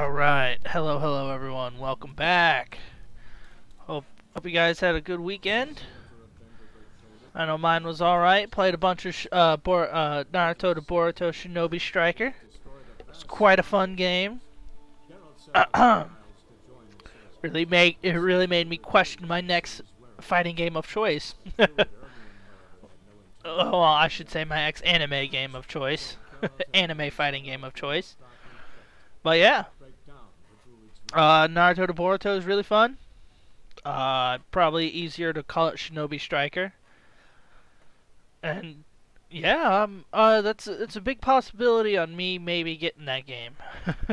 All right, hello, hello, everyone. Welcome back. Hope hope you guys had a good weekend. I know mine was all right. Played a bunch of uh, uh, Naruto to Boruto Shinobi Striker. It's quite a fun game. really made it really made me question my next fighting game of choice. Oh, well, I should say my ex anime game of choice, anime fighting game of choice. But yeah, uh, Naruto to Boruto is really fun. Uh, probably easier to call it Shinobi Striker. And yeah, um, uh, that's it's a big possibility on me maybe getting that game.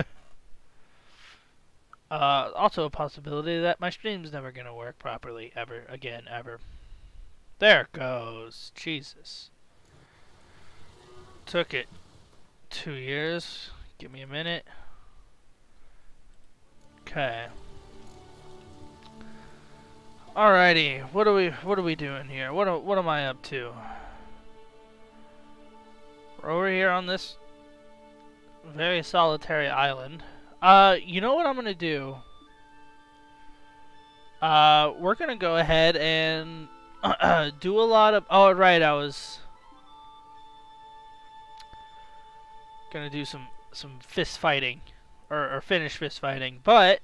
uh, also a possibility that my stream's never gonna work properly ever again ever. There goes. Jesus. Took it two years. Give me a minute. Okay. Alrighty, what are we what are we doing here? What are, what am I up to? We're over here on this very solitary island. Uh, you know what I'm gonna do? Uh, we're gonna go ahead and do a lot of. Oh right, I was gonna do some some fist fighting or, or finish fist fighting, but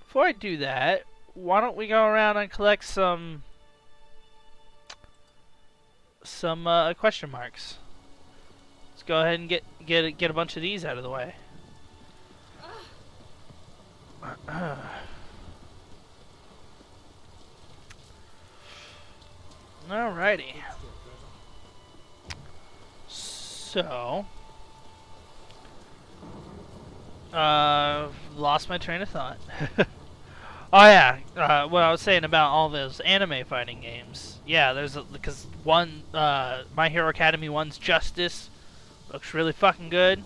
before I do that, why don't we go around and collect some some uh, question marks? Let's go ahead and get get get a bunch of these out of the way. Alrighty. So, uh, lost my train of thought. oh yeah, uh, what I was saying about all those anime fighting games. Yeah, there's because one, uh, My Hero Academy one's Justice looks really fucking good.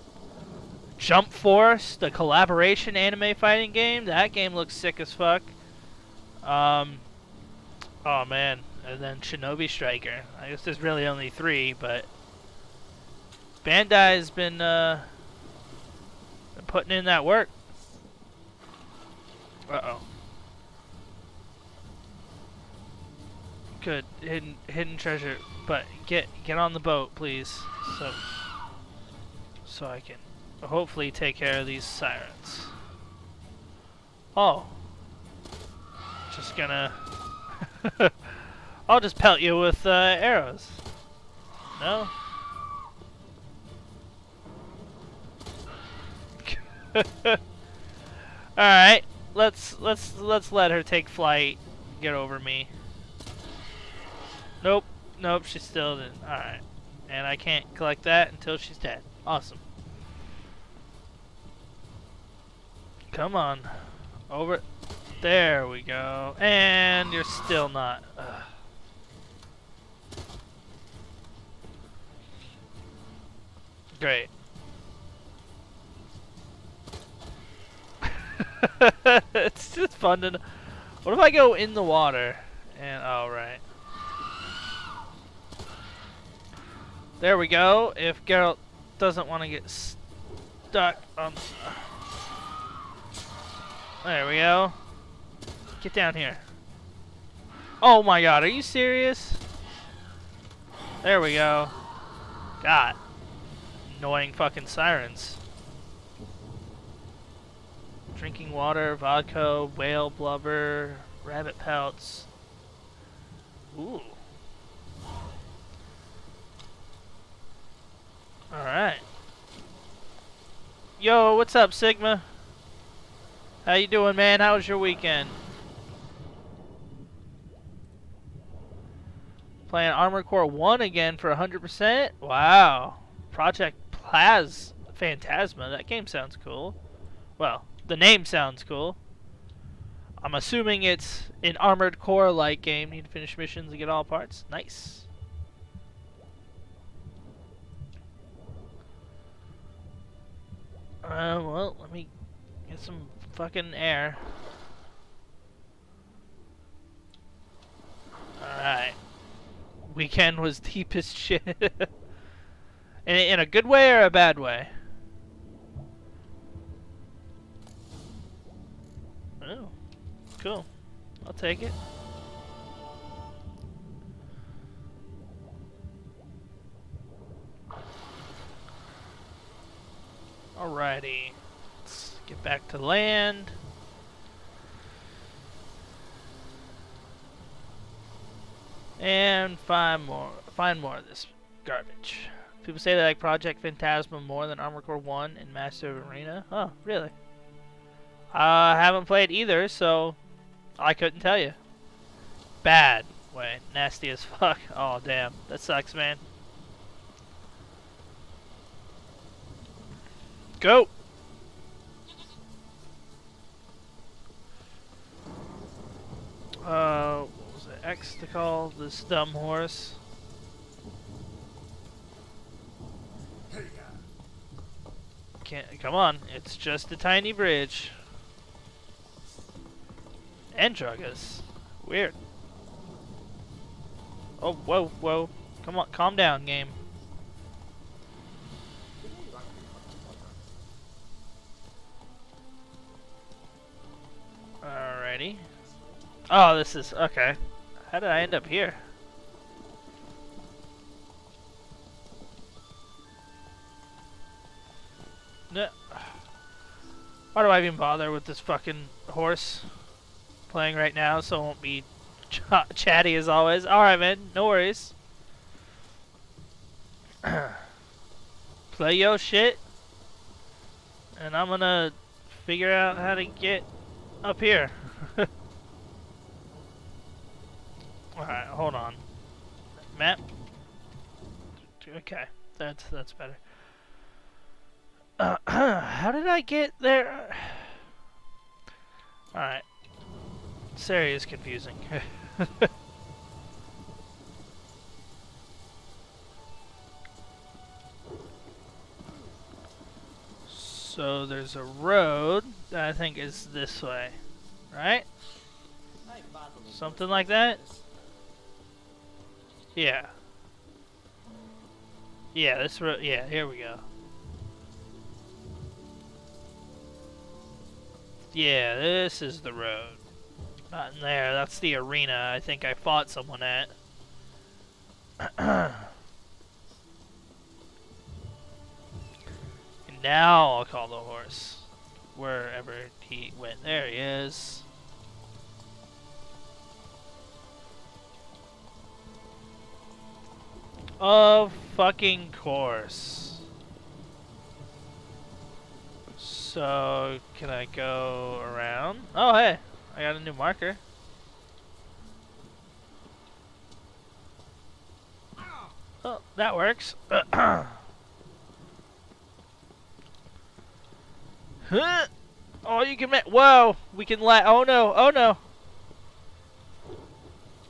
Jump Force, the collaboration anime fighting game, that game looks sick as fuck. Um, oh man, and then Shinobi Striker. I guess there's really only three, but Bandai's been, uh, putting in that work. Uh-oh. Good. Hidden hidden treasure. But get get on the boat, please. So so I can hopefully take care of these sirens. Oh. Just gonna I'll just pelt you with uh, arrows. No? Alright, let's let's let's let her take flight. Get over me. Nope. Nope, she still didn't. Alright. And I can't collect that until she's dead. Awesome. Come on. Over. There we go. And you're still not. Ugh. Great. it's just fun to. What if I go in the water? And oh right. There we go. If Geralt doesn't want to get stuck on. There we go. Get down here. Oh my god, are you serious? There we go. God annoying fucking sirens. Drinking water, vodka, whale blubber, rabbit pelts. Ooh. Alright. Yo, what's up, Sigma? How you doing, man? How was your weekend? Playing Armored Core 1 again for 100%? Wow. Project Plaz Phantasma. That game sounds cool. Well, the name sounds cool. I'm assuming it's an Armored Core-like game. Need to finish missions and get all parts. Nice. Uh, well, let me get some fucking air. Alright. Weekend was deepest shit. In, in a good way or a bad way? Cool. I'll take it. Alrighty. Let's get back to land. And find more find more of this garbage. People say they like Project Phantasma more than Armored Core 1 and Master of Arena. Oh, really? I haven't played either, so I couldn't tell you. Bad way. Nasty as fuck. Oh, damn. That sucks, man. Go! Uh, what was it? X to call this dumb horse? Can't, come on, it's just a tiny bridge. And. Weird. Oh, whoa, whoa. Come on, calm down, game. Alrighty. Oh, this is... okay. How did I end up here? No. Why do I even bother with this fucking horse playing right now so it won't be ch chatty as always? Alright, man. No worries. Play your shit. And I'm gonna figure out how to get up here. Alright, hold on. Map. Okay, that's that's better. Uh, how did I get there? Alright. This area is confusing. so there's a road that I think is this way. Right? Something like that? Yeah. Yeah, this road. Yeah, here we go. Yeah, this is the road. Not in there. That's the arena I think I fought someone at. and now I'll call the horse. Wherever he went. There he is. Of fucking course. So, can I go around? Oh, hey, I got a new marker. Oh, that works. huh? Oh, you can make. Whoa, we can lag. Oh no, oh no.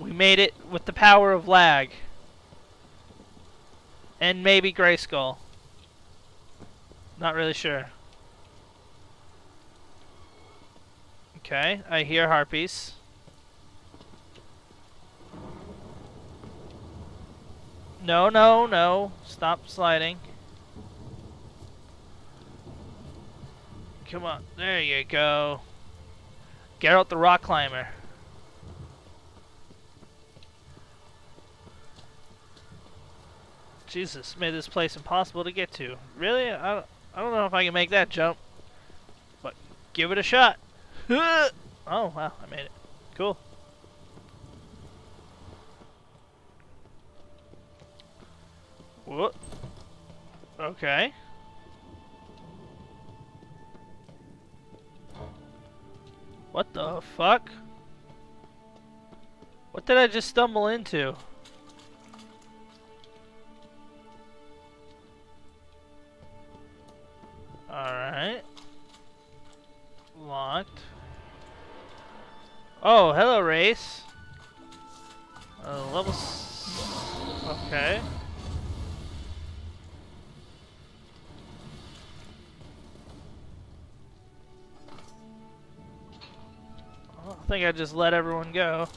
We made it with the power of lag. And maybe Grayskull. Not really sure. Okay, I hear harpies. No, no, no. Stop sliding. Come on. There you go. Geralt the rock climber. Jesus, made this place impossible to get to. Really? I I don't know if I can make that jump. But give it a shot. Oh, wow, I made it. Cool. What? Okay. What the fuck? What did I just stumble into? Alright. Locked. Oh, hello, wraith. Uh, level. okay. I think I just let everyone go.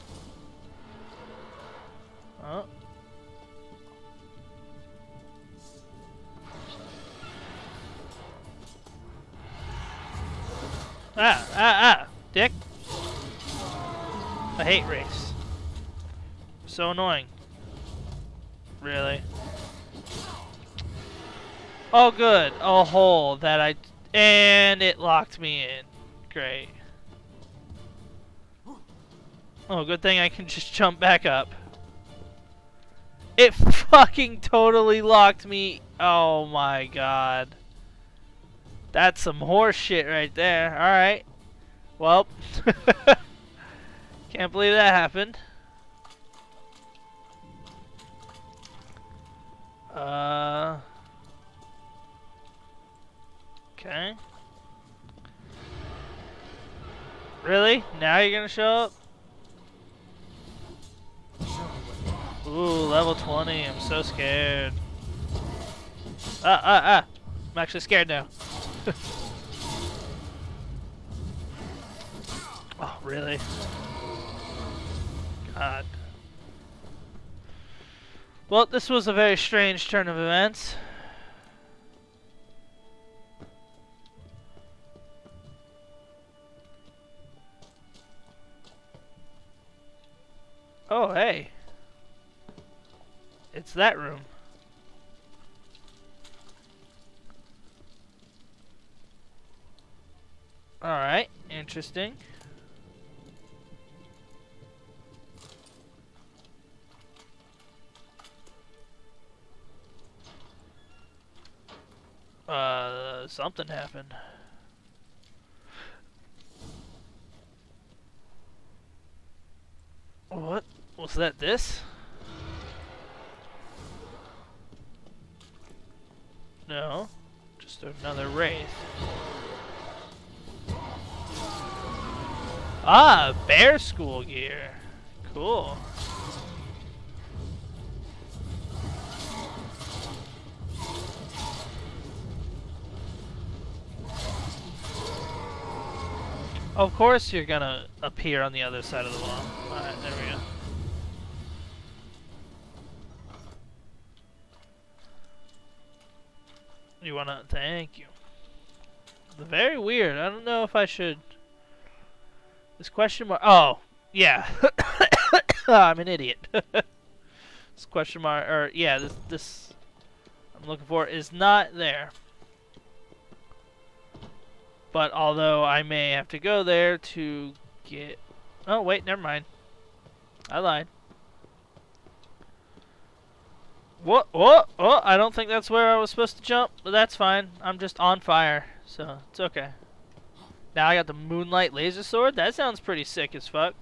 Hate race. So annoying. Really. Oh good, a hole that I... And it locked me in. Great. Oh, good thing I can just jump back up. It fucking totally locked me. Oh my god. That's some horse shit right there. Alright. Well. can't believe that happened. Uh... Okay. Really? Now you're gonna show up? Ooh, level 20. I'm so scared. Ah, ah, ah. I'm actually scared now. oh, really? God. Well, this was a very strange turn of events. Oh, hey. It's that room. Alright, interesting. Uh, something happened. What? Was that this? No. Just another wraith. Ah, bear school gear. Cool. Of course you're gonna appear on the other side of the wall. Alright, there we go. You wanna... Thank you. Very weird. I don't know if I should... This question mark... Oh, yeah. I'm an idiot. this question mark... Or, yeah, this... This... I'm looking for is not there. But although I may have to go there to get... Oh, wait, never mind. I lied. What? What? Oh, I don't think that's where I was supposed to jump, but that's fine. I'm just on fire, so it's okay. Now I got the Moonlight Laser Sword. That sounds pretty sick as fuck.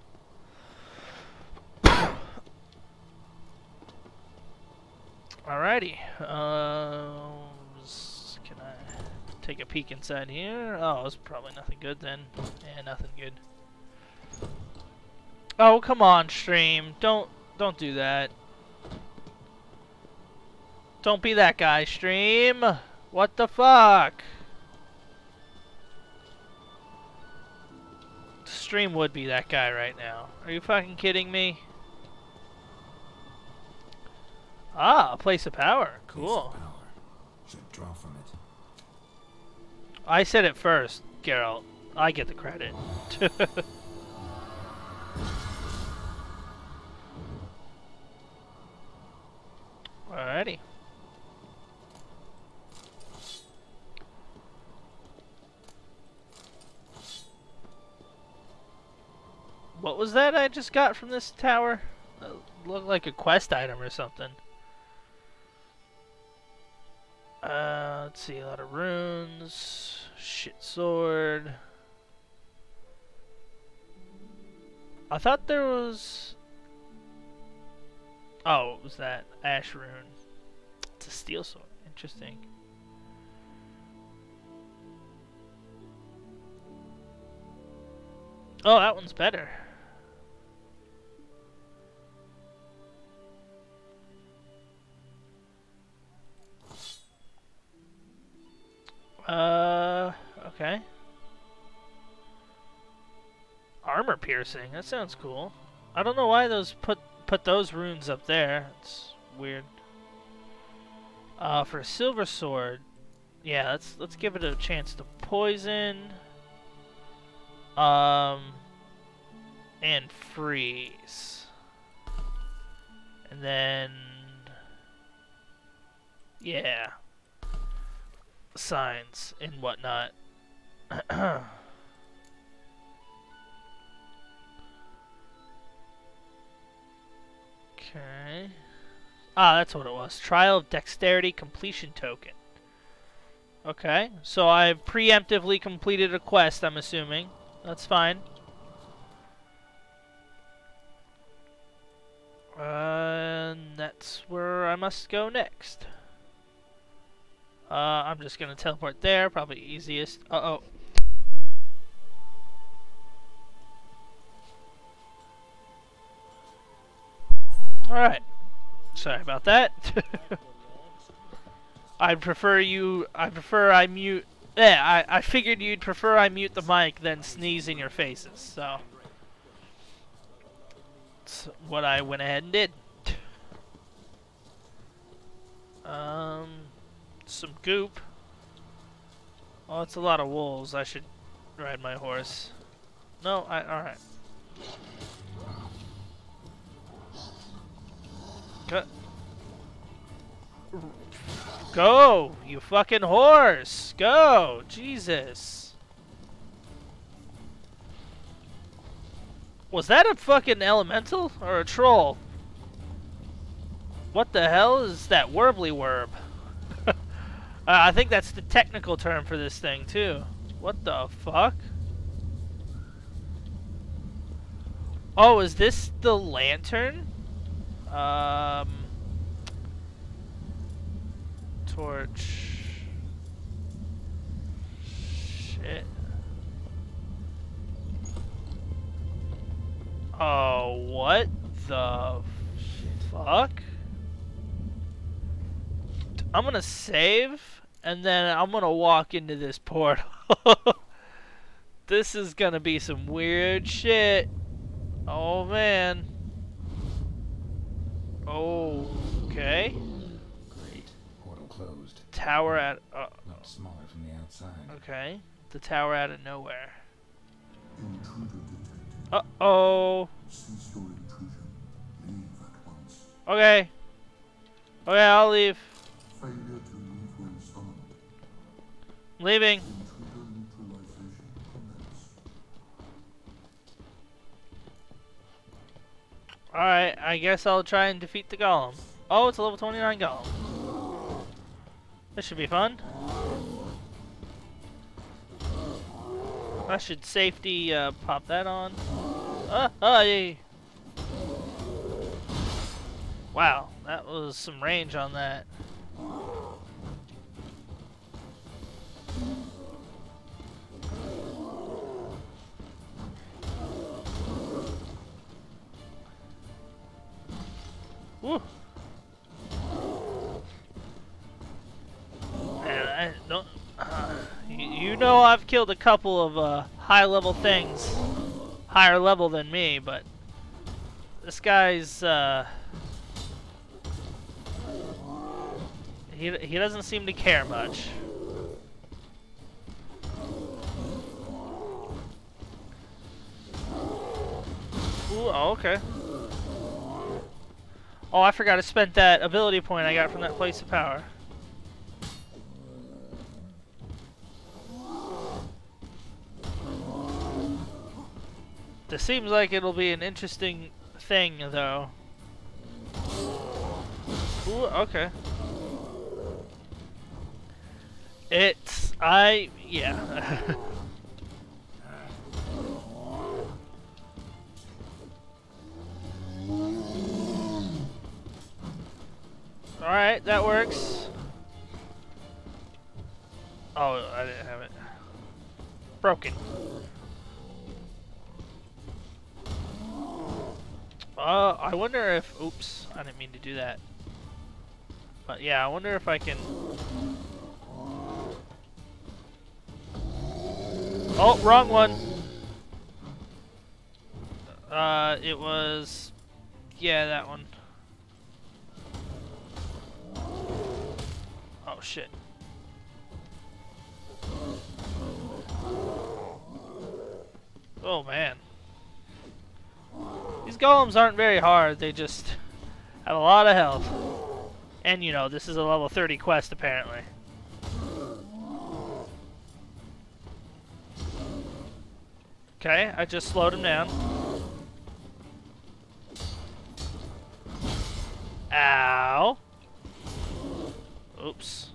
Alrighty. Uh, take a peek inside here? Oh, it's probably nothing good then. Yeah, nothing good. Oh, come on, stream. Don't don't do that. Don't be that guy, stream. What the fuck? Stream would be that guy right now. Are you fucking kidding me? Ah, a place of power. Cool. Of power. I said it first, Geralt. I get the credit. Alrighty. What was that I just got from this tower? Looked like a quest item or something. Uh, let's see, a lot of runes, shit sword. I thought there was... Oh, was that ash rune. It's a steel sword. Interesting. Oh, that one's better. Uh, okay. Armor piercing. That sounds cool. I don't know why those put put those runes up there. It's weird. Uh, for a silver sword, yeah, let's let's give it a chance to poison. Um, and freeze. And then... Yeah. Signs and whatnot. okay. Ah, that's what it was. Trial of Dexterity Completion Token. Okay, so I've preemptively completed a quest, I'm assuming. That's fine. And that's where I must go next. Uh, I'm just gonna teleport there, probably easiest. Uh-oh. Alright. Sorry about that. I'd prefer you, I prefer I mute, yeah, I, I figured you'd prefer I mute the mic than sneeze in your faces, so. That's what I went ahead and did. Um, some goop. Oh, it's a lot of wolves. I should ride my horse. No, I, alright. Cut. Go, you fucking horse! Go! Jesus. Was that a fucking elemental or a troll? What the hell is that warbly werb? uh, I think that's the technical term for this thing too. What the fuck? Oh, is this the lantern? Um, torch. Shit. Oh, what the fuck? I'm gonna save, and then I'm gonna walk into this portal. this is gonna be some weird shit. Oh, man. Oh, Okay. Great. Portal closed. Tower at. Uh, Looked smaller from the outside. okay. The tower out of nowhere. Uh oh. Cease your intrusion. Leave at once. Okay. Okay, I'll leave. Leaving. Alright, I guess I'll try and defeat the golem. Oh, it's a level 29 golem. This should be fun. I should safety uh, pop that on. Yeah. Wow, that was some range on that. Man, I don't. Uh, you, you know I've killed a couple of uh, high level things, higher level than me, but this guy's. Uh, he he doesn't seem to care much. Ooh, oh, okay. Oh, I forgot I spent that ability point I got from that place of power. This seems like it'll be an interesting thing, though. Ooh, okay. It's... I... yeah. Alright, that works. Oh, I didn't have it. Broken. Uh, I wonder if... Oops, I didn't mean to do that. But yeah, I wonder if I can... Oh, wrong one. Uh, it was... Yeah, that one. Oh shit. Oh man. These golems aren't very hard. They just have a lot of health. And you know, this is a level 30 quest apparently. Okay, I just slowed him down. Ow. Oops.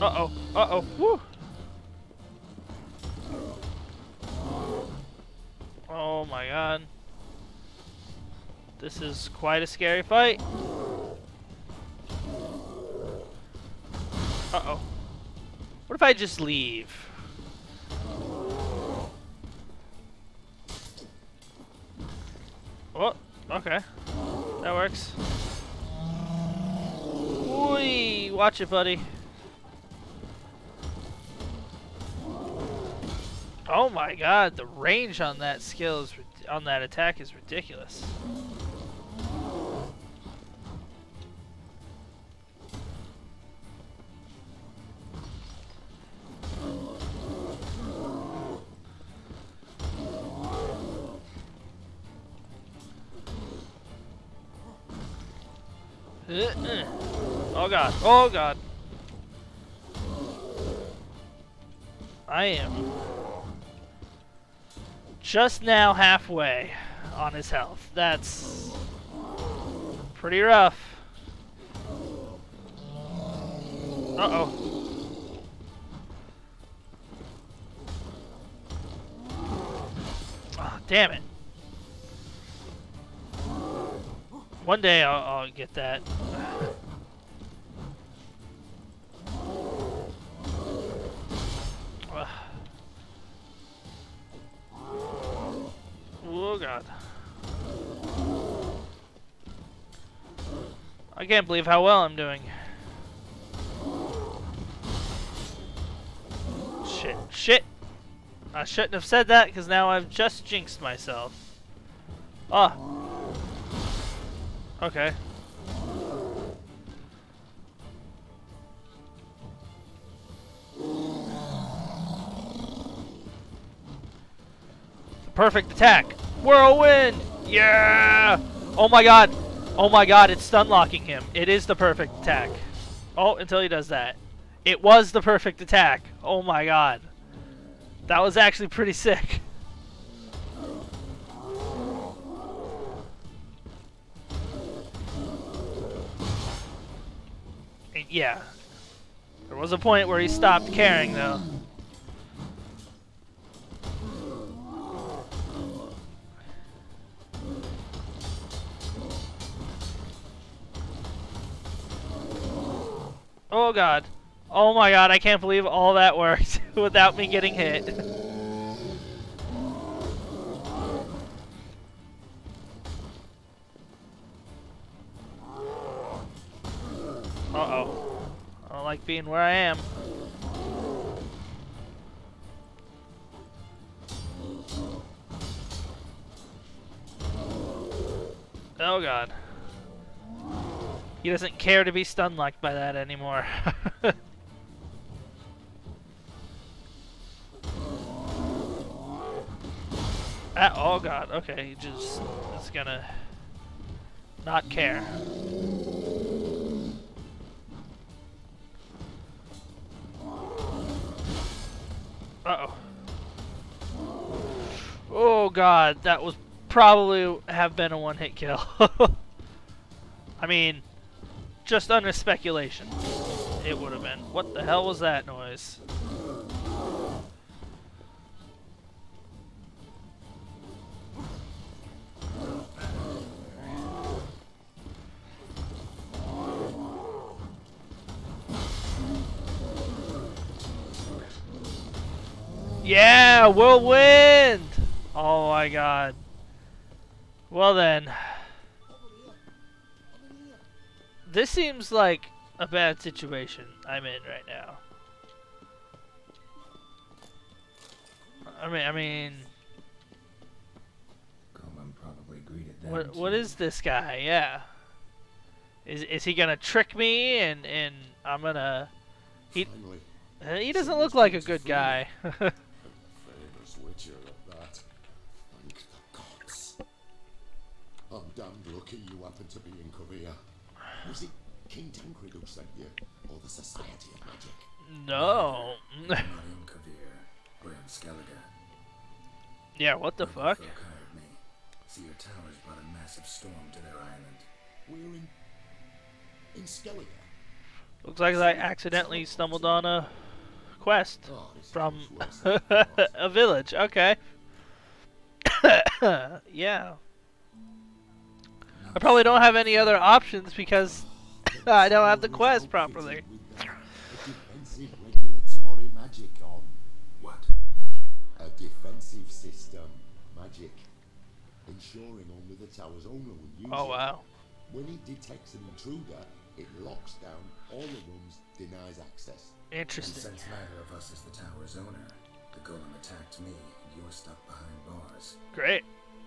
Uh-oh. Uh-oh. Woo. Oh my god. This is quite a scary fight. Uh-oh. What if I just leave? Oh, okay. That works. Whee! Watch it, buddy. Oh my god, the range on that skill is on that attack is ridiculous. God. Oh god. I am just now halfway on his health. That's pretty rough. Uh-oh. Oh, damn it. One day I'll, I'll get that. Oh god. I can't believe how well I'm doing. Shit, shit! I shouldn't have said that because now I've just jinxed myself. Ah. Okay. Perfect attack. Whirlwind! Yeah! Oh my god. Oh my god, it's stun locking him. It is the perfect attack. Oh, until he does that. It was the perfect attack. Oh my god. That was actually pretty sick. yeah. There was a point where he stopped caring, though. Oh god. Oh my god, I can't believe all that worked without me getting hit. Uh-oh. I don't like being where I am. Oh god. He doesn't care to be stun locked by that anymore. oh god, okay, he just is gonna not care. Uh-oh. Oh god, that was probably have been a one-hit kill. I mean, just under speculation, it would have been. What the hell was that noise? Yeah, whirlwind! Oh my god. Well then. This seems like a bad situation I'm in right now. I mean, I mean. probably greeted that. What what is this guy? Yeah. Is is he gonna trick me and and I'm gonna he uh, he doesn't look like a good guy. amateur at that. Thank the gods. I'm damned lucky you happen to be in Kovir. Was it King Tancred who sent you? Or the Society of Magic? No. Not in Kovir. We're in Skellige. yeah, what the fuck? Me. See, your towers brought a massive storm to their island. We're in... in Skellige. Looks like I accidentally stumbled on a quest Oh, from feels worse than it was. a village. Okay. yeah. I probably don't have any other options because I don't have the quest properly. Owner Oh wow. When it detects an intruder, it locks down all the rooms, denies access. And Interesting. since neither of us is the tower's owner, the golem attacked me, and you're stuck behind bars. Great.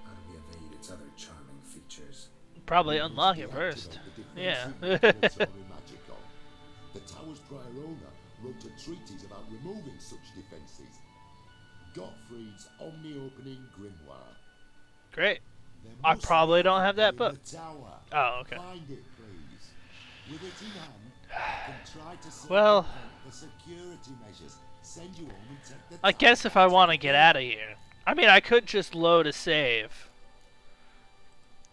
How do we evade its other charming features? Probably We unlock it first. the Yeah. defensive regulatory magic. The tower's prior owner wrote a treatise about removing such defences. Gottfried's omni-opening grimoire. Great. I probably don't have that book. Oh, okay. Find it, please. With it in hand, can try to Well- the security measures. Send you home and take the I guess if I want to get out of here. I mean, I could just load a save.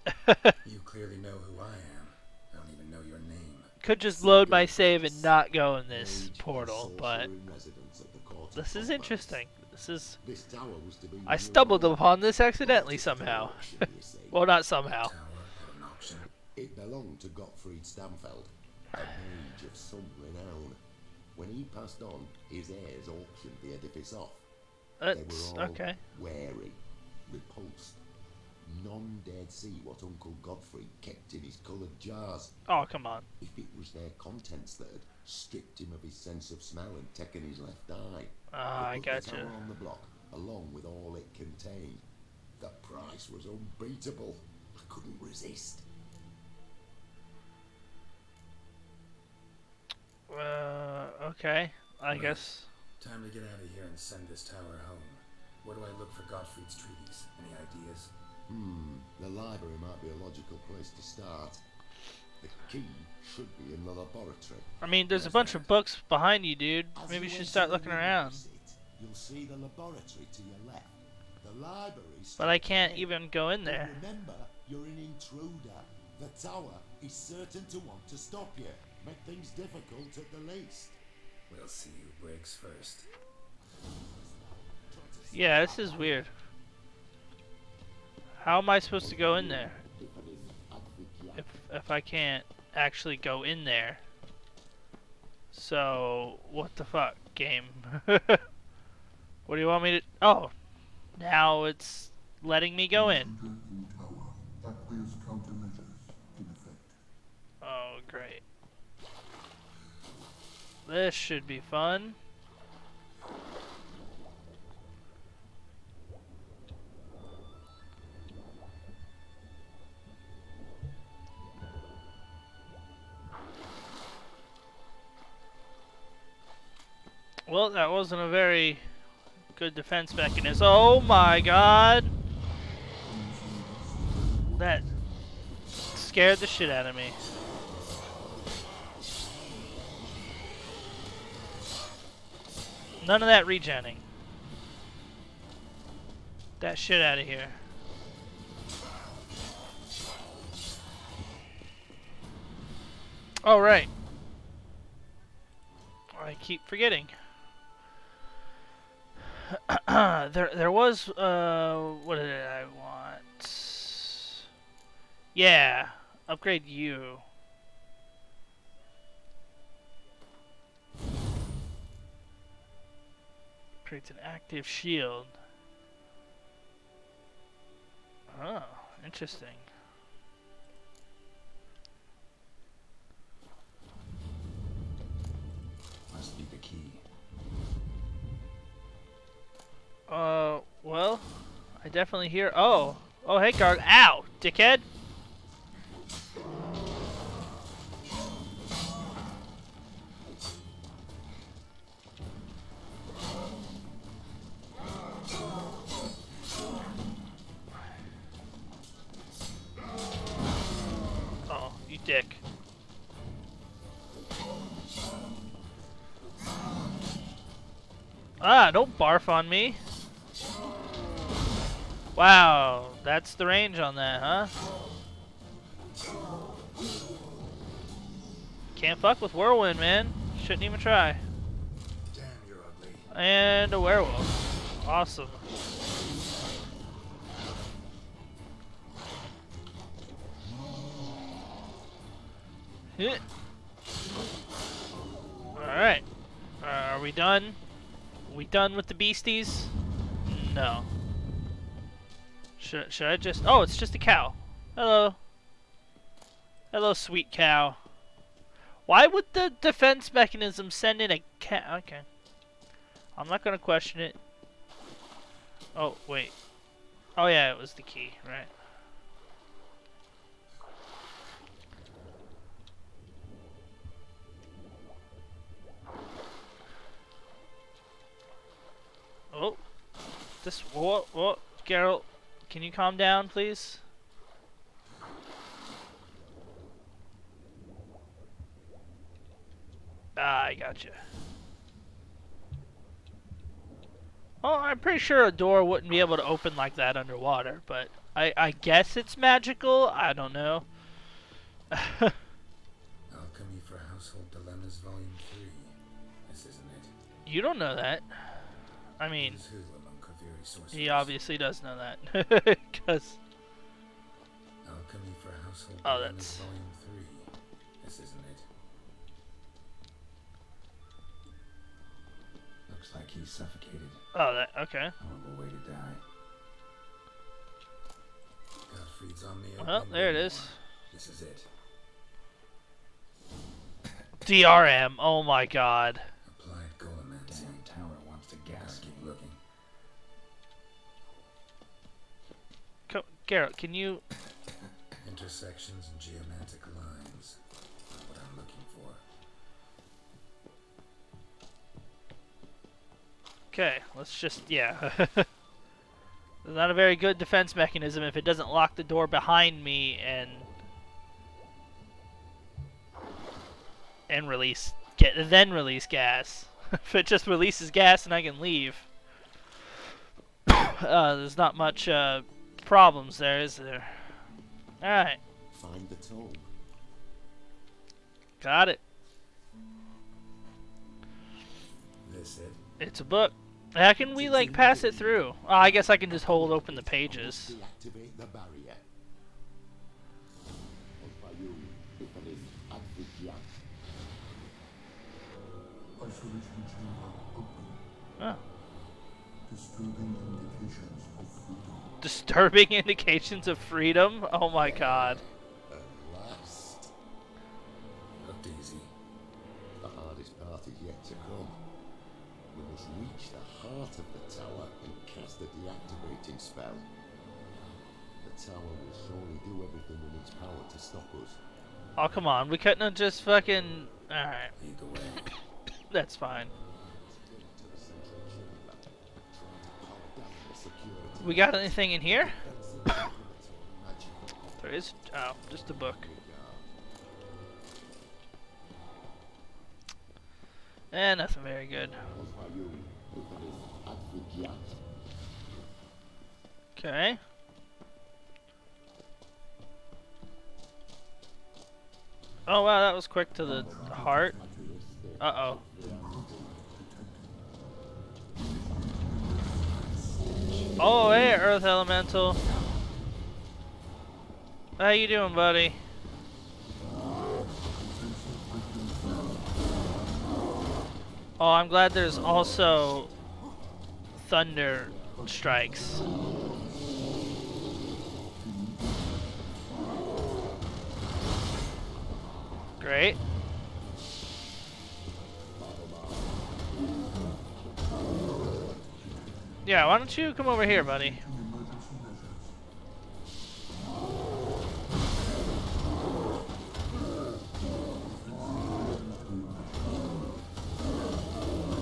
You clearly know who I am. I don't even know your name. could just load my save and not go in this portal, but sorcerer in residence at the court of this is interesting. This is. This tower was to be I stumbled upon this accidentally somehow. auction, you see. Well, not somehow. Tower at an auction. It belonged to Gottfried Stamfeld, a mage of some renown. When he passed on, his heirs auctioned the edifice off. They were all okay. wary, repulsed. None dared see what Uncle Godfrey kept in his coloured jars. Oh, come on. If it was their contents that had stripped him of his sense of smell and taken his left eye. Ah, I They put the gotcha. tower on the block, along with all it contained. The price was unbeatable. I couldn't resist. Uh, okay. I Right. guess. Time to get out of here and send this tower home. Where do I look for Gottfried's treaties? Any ideas? Hmm, the library might be a logical place to start. The key should be in the laboratory. I mean, there's a bunch ma'am. of books behind you, dude. As Maybe you should start looking around. opposite, You'll see the laboratory to your left. The library. But I can't ahead. even go in But there. Remember, you're an intruder. The tower is certain to want to stop you. Make things difficult at the least. We'll see who breaks first. Yeah, this is weird. How am I supposed to go in there if if I can't actually go in there? So what the fuck, game? what do you want me to? Oh, now it's letting me go in. Intruder in tower. Aqueous countermeasures in effect. Oh, great. This should be fun. Well, that wasn't a very good defense mechanism. Oh my god! That scared the shit out of me. None of that regenning. That shit out of here. Oh, right. I keep forgetting. there, there was, uh, what did I want? Yeah, upgrade you. Creates an active shield. Oh, interesting. Uh, well, I definitely hear. Oh, oh, hey, guard. Ow, dickhead. Oh, you dick. Ah, don't barf on me. Wow, that's the range on that, huh? Can't fuck with Whirlwind, man. Shouldn't even try. Damn, you're ugly. And a werewolf. Awesome. Alright. Uh, are we done? we done with the beasties? No. Should, should I just... Oh, it's just a cow. Hello. Hello, sweet cow. Why would the defense mechanism send in a cow? Okay. I'm not going to question it. Oh, wait. Oh, yeah, it was the key, right. Oh. This, what, what, Geralt, can you calm down, please? Ah, I gotcha. Well, I'm pretty sure a door wouldn't be able to open like that underwater, but I, I guess it's magical. I don't know. Alchemy for Household Dilemmas, Volume 3. This isn't it. you don't know that. I mean, Who's who among Koviri sources? he obviously does know that. Because, Alchemy for Household Oh, that's- Volume 3. This isn't it. Looks like he's suffocated. oh, that, okay. Horrible way to die. Godfrey's Omnia. Well, there it is. This is it. DRM, oh my god. Garrett, can you... Intersections and geomantic lines. What I'm looking for. Okay, let's just, yeah. Not a very good defense mechanism if it doesn't lock the door behind me and... And release, get then release gas. if it just releases gas and I can leave. uh, there's not much, uh, problems there, is there? Alright, Find the tome. got it. This it? It's a book. How can we, like, pass it through? Oh, I guess I can just hold open the pages. Deactivate the barrier. Ofayu, Ifanis, Advidyat. Isolation chamber open. Oh. Disturbing indications of freedom. Disturbing indications of freedom? Oh my god. At last. Looked easy. The hardest part is yet to come. We must reach the heart of the tower and cast the deactivating spell. The tower will surely do everything in its power to stop us. Oh, come on. We couldn't have just fucking... Alright, Lead the way. that's fine. We got anything in here? There is... Oh, just a book. Eh, nothing very good. Okay. Oh wow, that was quick to the heart. Uh-oh. Oh, hey, Earth Elemental. How you doing, buddy? Oh, I'm glad there's also thunder strikes. Great. Yeah, why don't you come over here, buddy?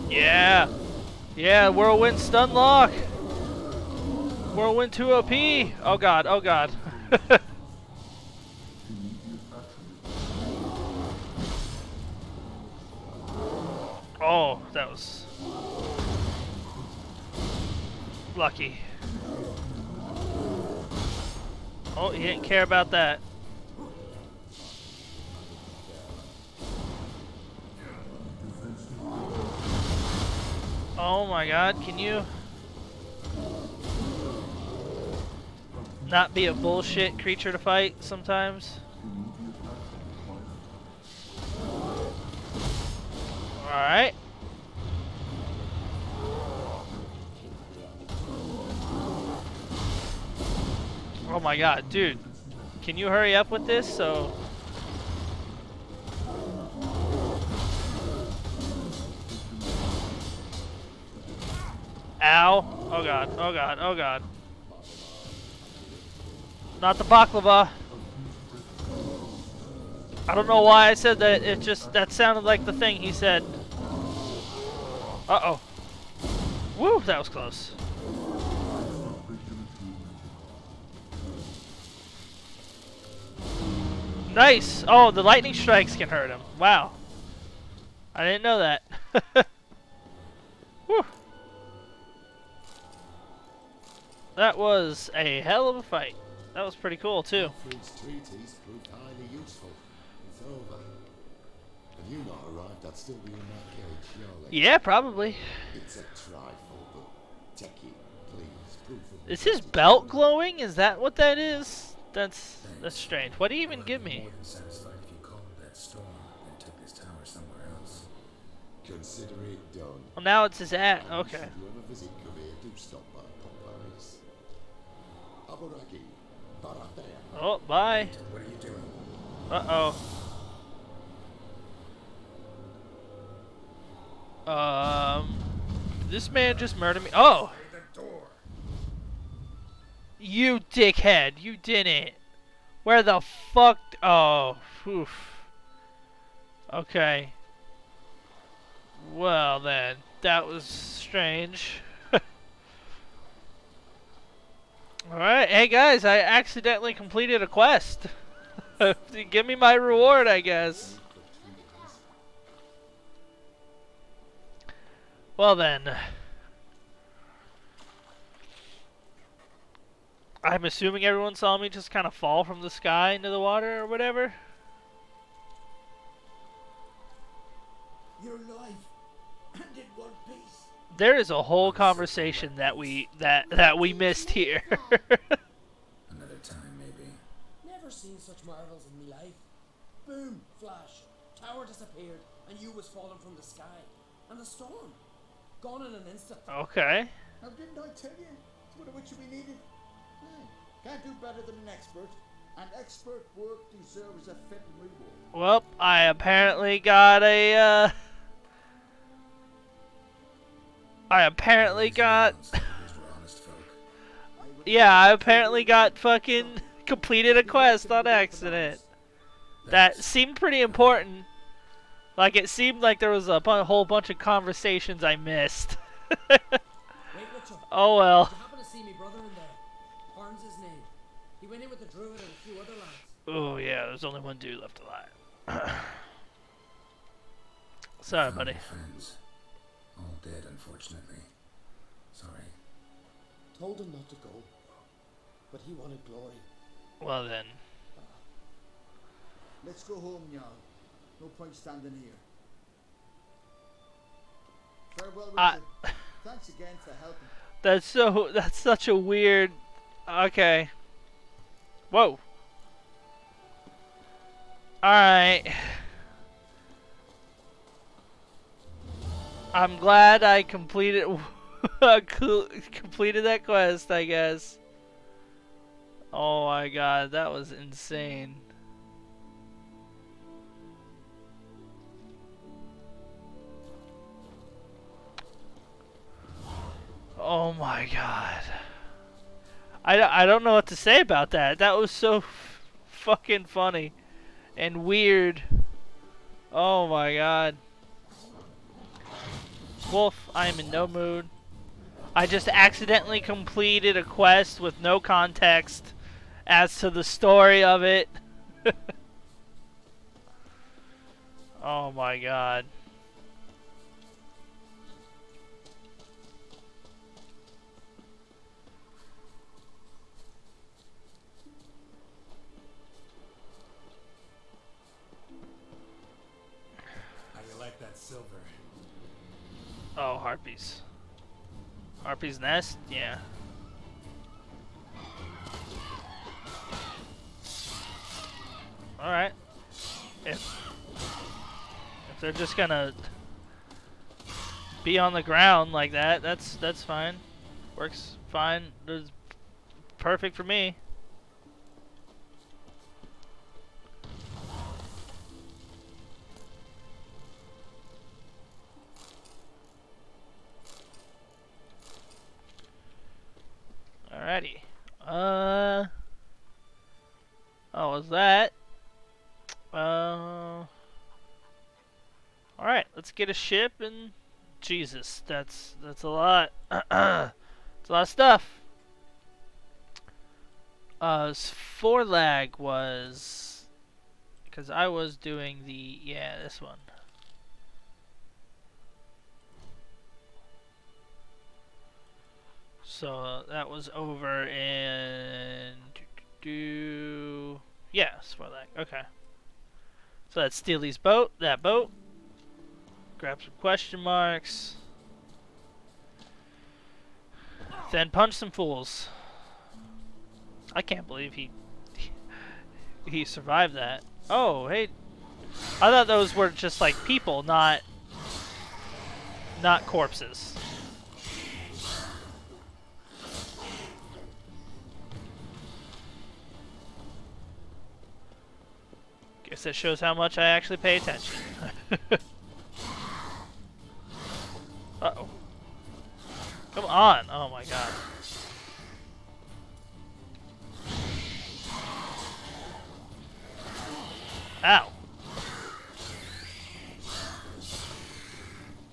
Yeah! Yeah, Whirlwind stun lock! Whirlwind 2 OP! Oh god, oh god. oh, that was lucky. Oh, he didn't care about that. Oh my god, can you not be a bullshit creature to fight sometimes? Alright. Oh my god, dude. Can you hurry up with this so... Ow. Oh god, oh god, oh god. Not the baklava. I don't know why I said that, it just, that sounded like the thing he said. Uh-oh. Woo, that was close. Nice! Oh, the lightning strikes can hurt him. Wow. I didn't know that. Whew. That was a hell of a fight. That was pretty cool, too. Godfrey's treatise proved highly useful. It's over. Had you not arrived, I'd still be in that cage, surely. Yeah, probably. It's a trifle, but take it, please. Proof of Is his belt glowing? Is that what that is? That's that's strange. What do you even I'd give me? More than satisfied if you that storm and took this tower somewhere else. Consider it done. Well, now it's his at. Okay. Should you ever visit Kovir, do stop by Popeye's. Aburagi, Baratea. Oh, bye. What are you doing? Uh oh. Um, this man just murdered me. Oh, the door. You dickhead! You didn't. Where the fuck? Oh, oof. Okay. Well then, that was strange. Alright, hey guys, I accidentally completed a quest. Give me my reward, I guess. Well then. I'm assuming everyone saw me just kind of fall from the sky into the water or whatever. Your life and in one piece. There is a whole conversation that we that that we missed here. Another time, maybe. Never seen such marvels in me life. Boom, flash, tower disappeared, and you was falling from the sky. And the storm, gone in an instant. okay. Now, didn't I tell you? It's one of which we needed. Can't do better than an expert. And expert work deserves a fitting reward. Well, I apparently got a uh I apparently got At least we're honest folk. yeah, I apparently got fucking completed a quest on accident. That seemed pretty important. Like it seemed like there was a bu- whole bunch of conversations I missed. Oh well. Oh yeah, there's only one dude left alive. Sorry, buddy. Friends. All dead, unfortunately. Sorry. Told him not to go, but he wanted glory. Well then. Ah. Let's go home, Jarl. No point standing here. Farewell, ah. I- Thanks again for helping. That's so. That's such a weird. Okay. Whoa. All right. I'm glad I completed completed that quest. I guess. Oh my god, that was insane. Oh my god. I, I don't know what to say about that. That was so fucking funny and weird. Oh my god. Wolf, I am in no mood. I just accidentally completed a quest with no context as to the story of it. oh my god. Oh, harpies. Harpy's nest? Yeah. Alright. If, if they're just gonna be on the ground like that, that's that's fine. Works fine. It's perfect for me. Alrighty. Uh. Oh, was that? Uh. Alright, let's get a ship and. Jesus, that's that's a lot. it's a lot of stuff. Uh, Svorlag was because I was doing the yeah this one. So that was over in do, yes Svorlag. Okay. So that's Steely's boat. That boat. Grab some question marks. Then punch some fools. I can't believe he he survived that. Oh, hey. I thought those were just like people, not not corpses. Guess that shows how much I actually pay attention. Uh-oh. Come on! Oh my god. Ow.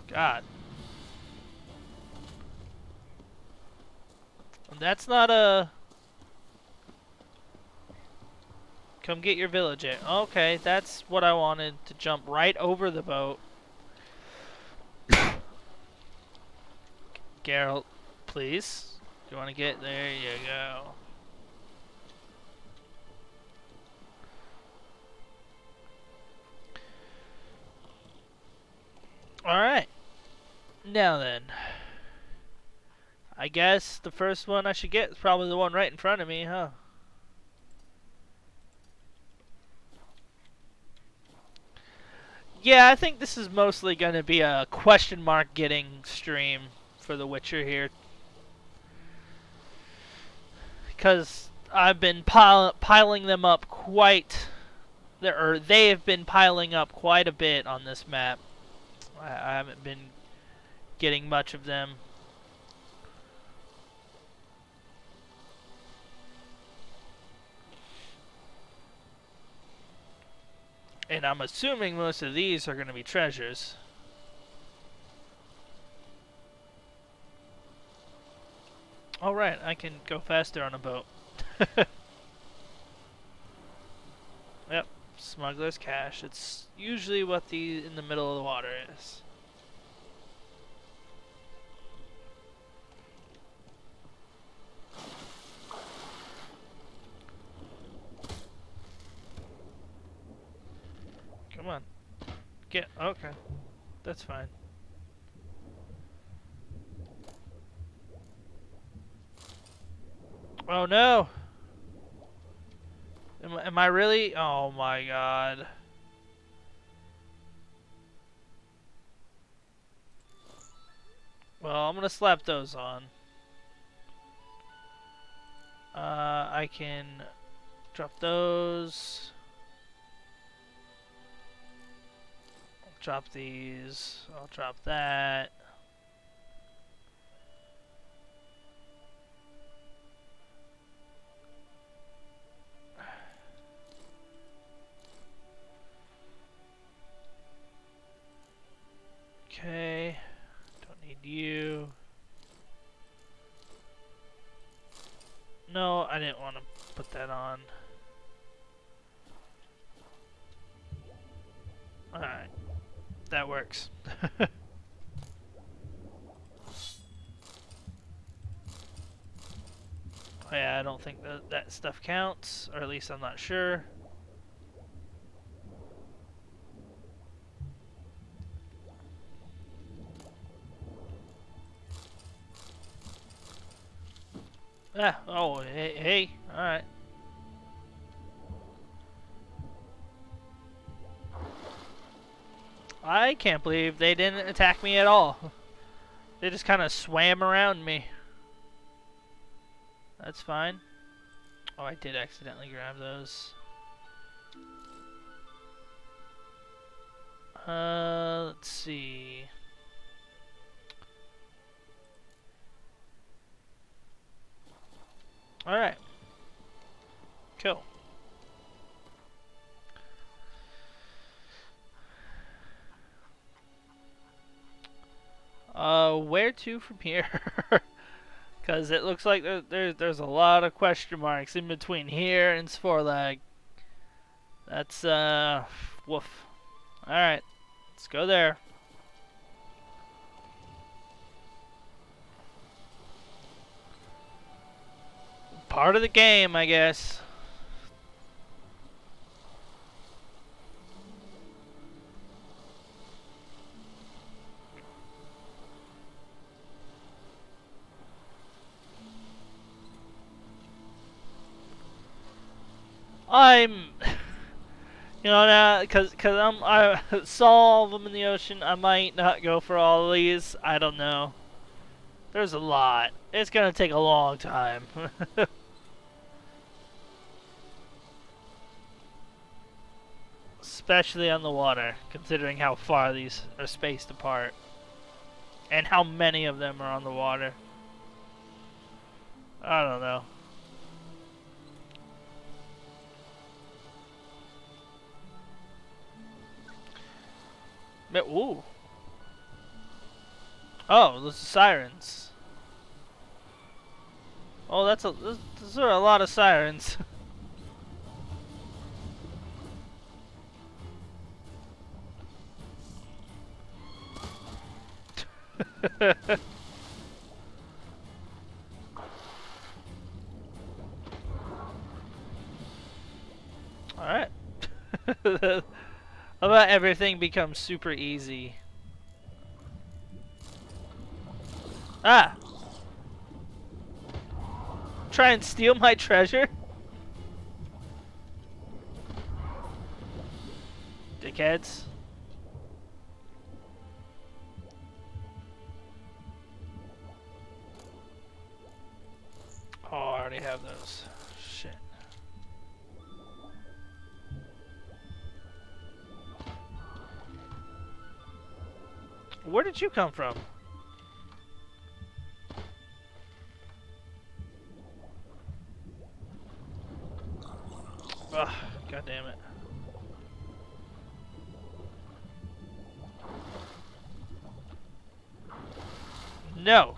God. That's not a... Come get your village in. Okay, that's what I wanted, to jump right over the boat. Geralt, please. Do you want to get there? You go. Alright. Now then. I guess the first one I should get is probably the one right in front of me, huh? Yeah, I think this is mostly going to be a question mark getting stream for The Witcher here. Because I've been pil piling them up quite... Or they have been piling up quite a bit on this map. I, I haven't been getting much of them. And I'm assuming most of these are going to be treasures. Alright, I can go faster on a boat. yep, smuggler's cache. It's usually what the in the middle of the water is. Come on. Get, okay. That's fine. Oh no! Am, am I really? Oh my god. Well, I'm gonna slap those on. Uh, I can drop those. Drop these. I'll drop that. Okay, don't need you. No, I didn't want to put that on. Alright that works. Oh, yeah, I don't think that, that stuff counts, or at least I'm not sure. Ah, oh, hey, hey, alright. I can't believe they didn't attack me at all. They just kind of swam around me. That's fine. Oh, I did accidentally grab those. Uh, let's see. Alright. Cool. Uh, where to from here? Because it looks like there, there, there's a lot of question marks in between here and Svorlag. That's, uh, woof. Alright, let's go there. Part of the game, I guess. I'm, you know, now because because I'm I saw all of them in the ocean. I might not go for all of these. I don't know. There's a lot. It's gonna take a long time. Especially on the water, considering how far these are spaced apart. And how many of them are on the water. I don't know. Ooh. Oh, those are sirens. Oh, that's a. Those are a lot of sirens. Alright. How about everything becomes super easy? Ah! Try and steal my treasure? Dickheads. Oh, I already have those. Where did you come from? Ugh, God damn it. No!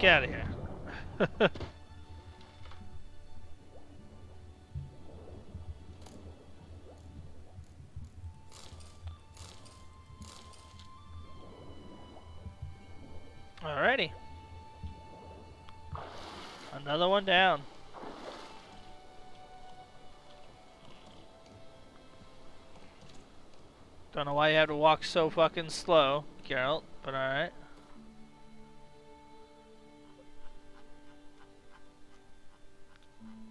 Get out of here. Alrighty. Another one down. Don't know why you have to walk so fucking slow, Geralt, but alright.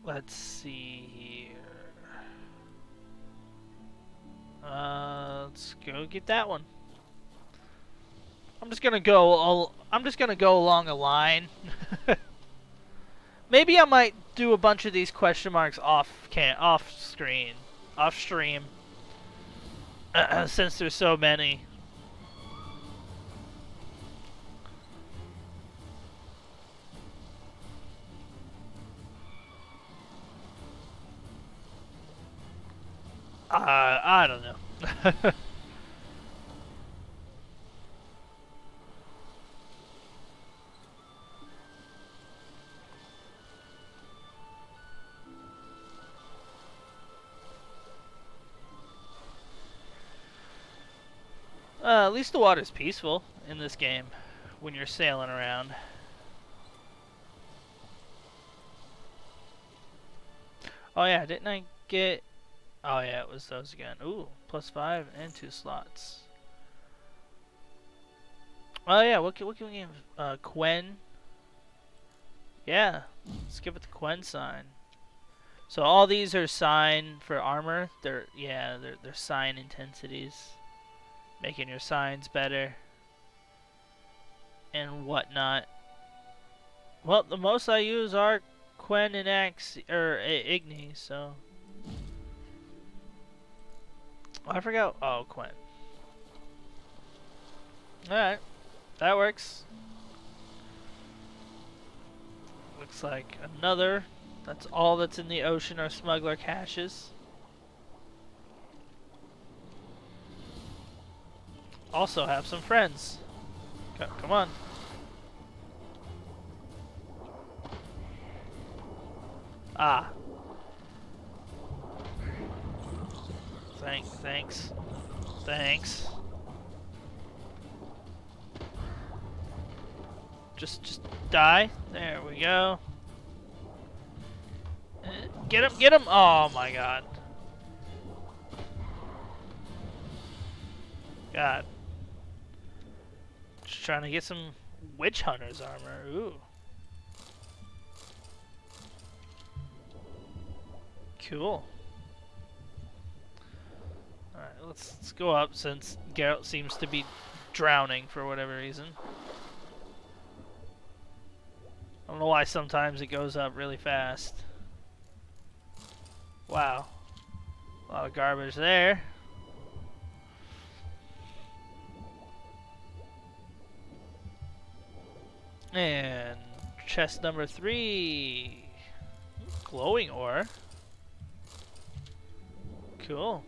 Let's see here. Uh, let's go get that one. I'm just gonna go. I'm just gonna go along a line. Maybe I might do a bunch of these question marks off can off screen, off stream, since there's so many. Uh, I don't know. Uh, at least the water's peaceful in this game when you're sailing around. Oh yeah, didn't I get... Oh yeah, it was those again. Ooh, plus five and two slots. Oh yeah, what can, what can we give? Uh, Quen. Yeah, let's give it the Quen sign. So all these are sign for armor. They're yeah, they're they're sign intensities, making your signs better and whatnot. Well, the most I use are Quen and Axii or Igni, so Oh, I forgot. Oh, Quen. All right, that works. Looks like another. That's all that's in the ocean are smuggler caches. Also have some friends. Come on. Ah. Thank, thanks. Thanks. Just, just die. There we go. Get him, get him! Oh my god. God. Trying to get some witch hunter's armor. Ooh. Cool. Alright, let's, let's go up since Geralt seems to be drowning for whatever reason. I don't know why sometimes it goes up really fast. Wow. A lot of garbage there. And chest number three. Glowing ore. Cool.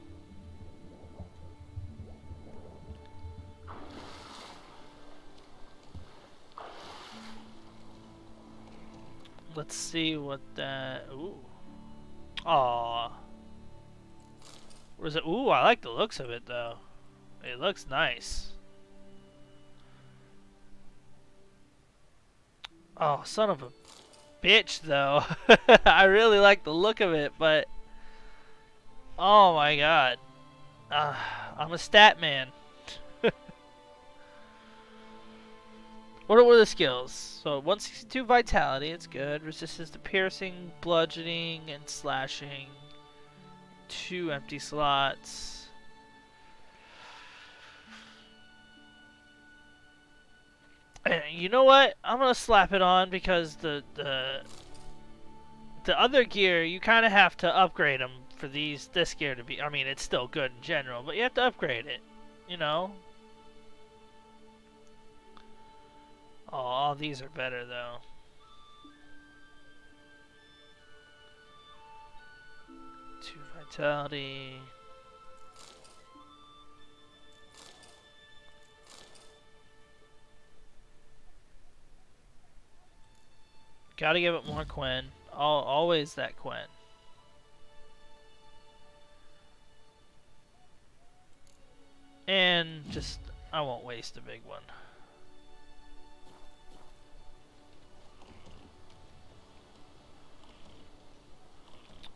Let's see what that. Ooh. Aw. What is it? Ooh, I like the looks of it though. It looks nice. Oh, son of a bitch though. I really like the look of it, but oh my god. Uh, I'm a stat man. What were the skills? So 162 vitality, it's good. Resistance to piercing, bludgeoning, and slashing. Two empty slots. You know what? I'm gonna slap it on because the the the other gear you kind of have to upgrade them for these this gear to be. I mean, it's still good in general, but you have to upgrade it. You know, Oh, all these are better though. Two vitality. Gotta give it more Quen. Al always that Quen. And just, I won't waste a big one.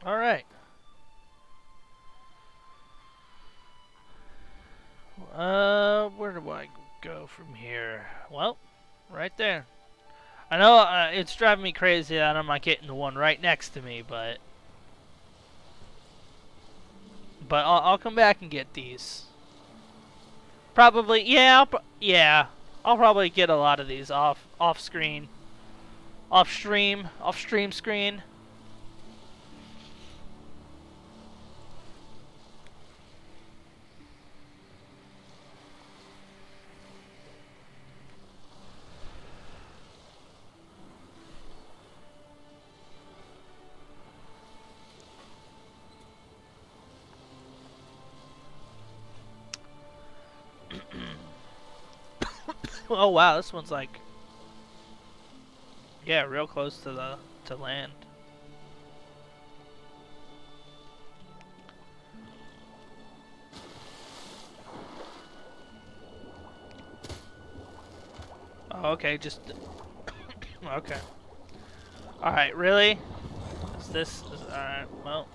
All right. Uh, where do I go from here? Well, right there. I know uh, it's driving me crazy that I'm not getting the one right next to me, but but I'll, I'll come back and get these. Probably, yeah, I'll, pro- yeah. I'll probably get a lot of these off off screen, off stream, off stream screen. Oh wow, this one's like yeah, real close to the to land. Oh, okay, just okay. All right, really? Is this is, all right? Well.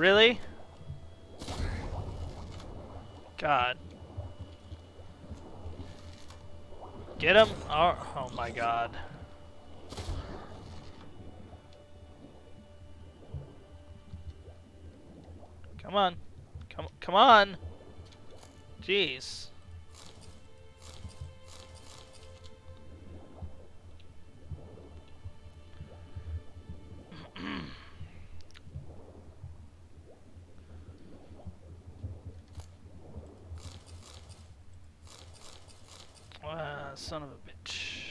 Really? God. Get him! Oh, oh my god. Come on. Come come on. Jeez. Ah, son of a bitch.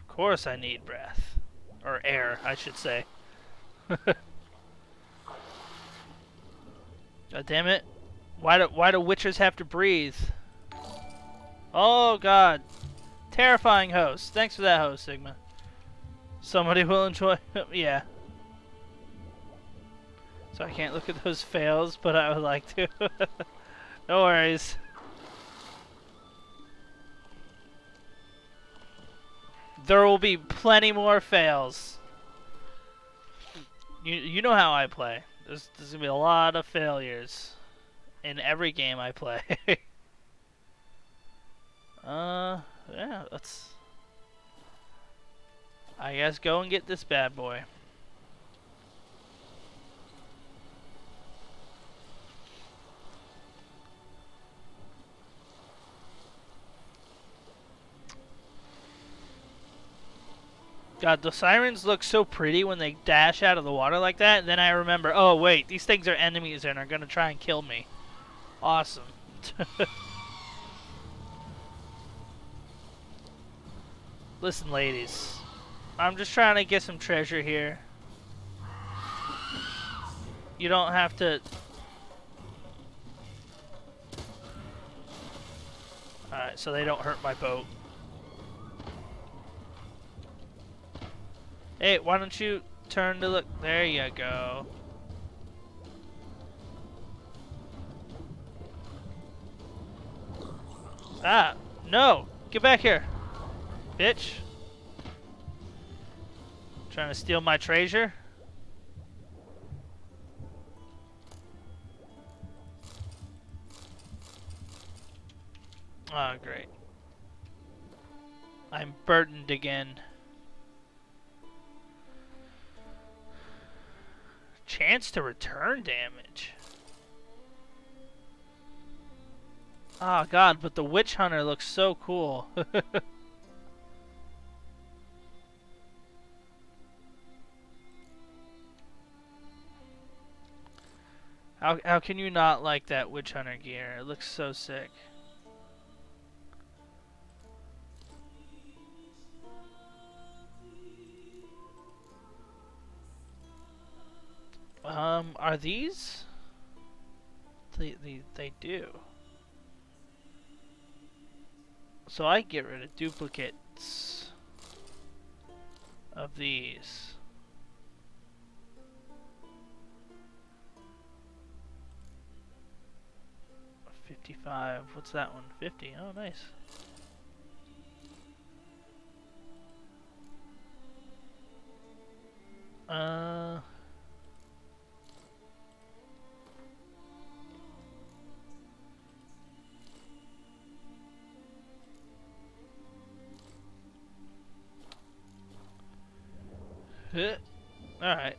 Of course I need breath. Or air, I should say. God damn it. Why do, why do witchers have to breathe? Oh god. Terrifying host. Thanks for that host, Sigma. Somebody will enjoy yeah. So I can't look at those fails, but I would like to. no worries. There will be plenty more fails. You you know how I play. There's there's gonna be a lot of failures in every game I play. uh, yeah, let's. I guess go and get this bad boy. God, the sirens look so pretty when they dash out of the water like that. Then I remember, oh wait, these things are enemies and are gonna try and kill me. Awesome. Listen, ladies. I'm just trying to get some treasure here. You don't have to... Alright, so they don't hurt my boat. Hey, why don't you turn to look? There you go. Ah, no! Get back here, bitch. Trying to steal my treasure? Oh, great. I'm burdened again. Chance to return damage. Oh god, but the Witch Hunter looks so cool. how, how can you not like that Witch Hunter gear? It looks so sick. Um, are these? They, they, they do. So I get rid of duplicates of these. Fifty-five. What's that one? Fifty. Oh, nice. Uh. Alright.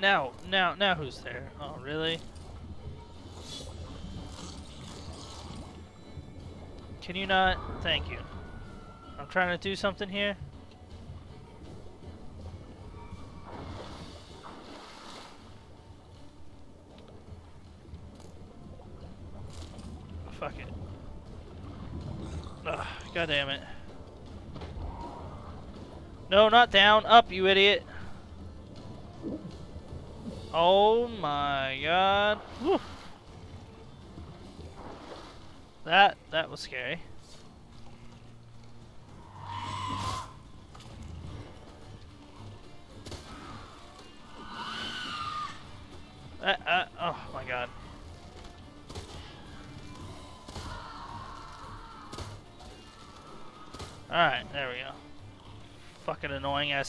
Now, now, now who's there? Oh, really? Can you not? Thank you. I'm trying to do something here. God damn it. No, not down. Up, you idiot. Oh my god. Whew. That, that was scary.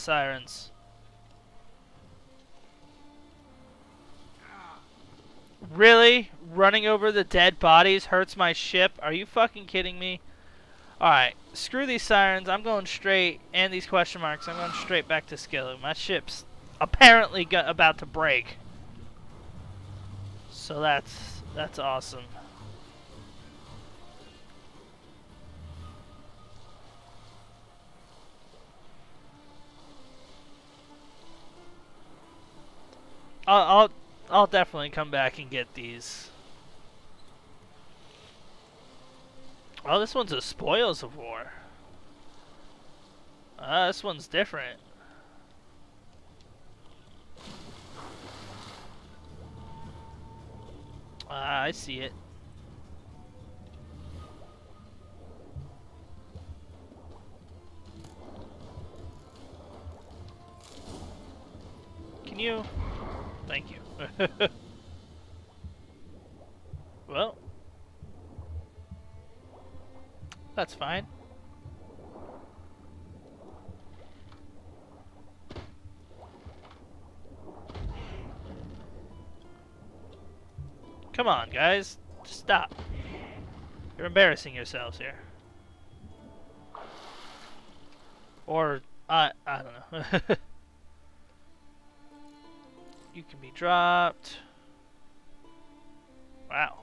Sirens. Really? Running over the dead bodies hurts my ship? Are you fucking kidding me? Alright, screw these sirens. I'm going straight, and these question marks. I'm going straight back to Skellige. My ship's apparently about to break. So that's that's awesome. I'll, I'll definitely come back and get these. Oh, this one's a spoils of war. Uh, this one's different. Uh, I see it. Can you? Thank you. well. That's fine. Come on, guys. Stop. You're embarrassing yourselves here. Or, I, I don't know. you can be dropped. Wow.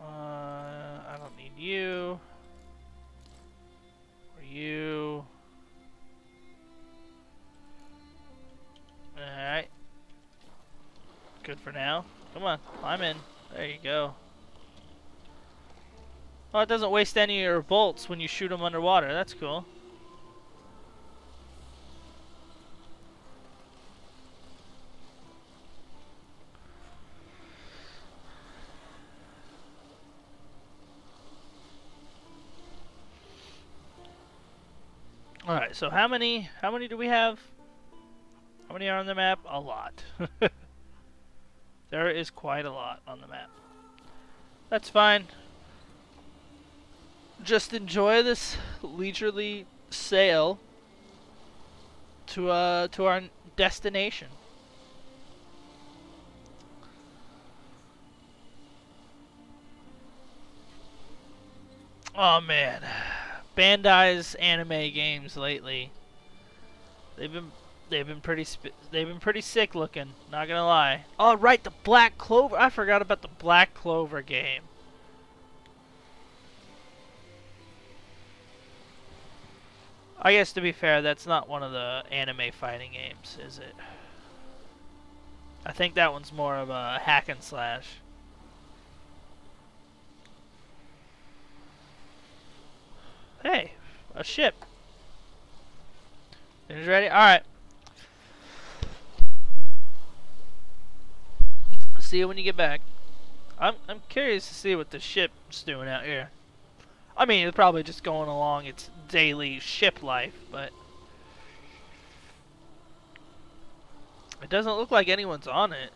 Uh, I don't need you. Or you. Alright. Good for now. Come on, I'm in. There you go. Oh, it doesn't waste any of your bolts when you shoot them underwater. That's cool. Alright, so how many how many do we have? How many are on the map? A lot. there is quite a lot on the map. That's fine. Just enjoy this leisurely sail to uh to our destination. Oh man. Bandai's anime games lately. They've been they've been pretty they've been pretty sick looking. Not gonna lie. Oh right, the Black Clover. I forgot about the Black Clover game. I guess to be fair, that's not one of the anime fighting games, is it? I think that one's more of a hack and slash. Hey, a ship. Is ready? Alright. See you when you get back. I'm I'm curious to see what the ship's doing out here. I mean, it's probably just going along its daily ship life, but it doesn't look like anyone's on it.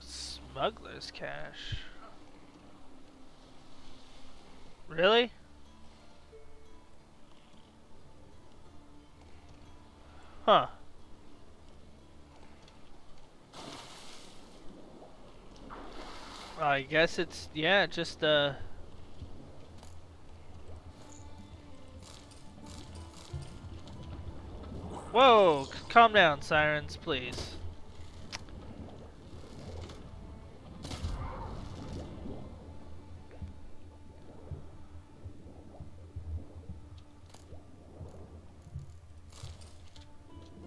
Smuggler's cache. Really? Huh. I guess it's, yeah, just, uh... Whoa! Calm down, sirens, please.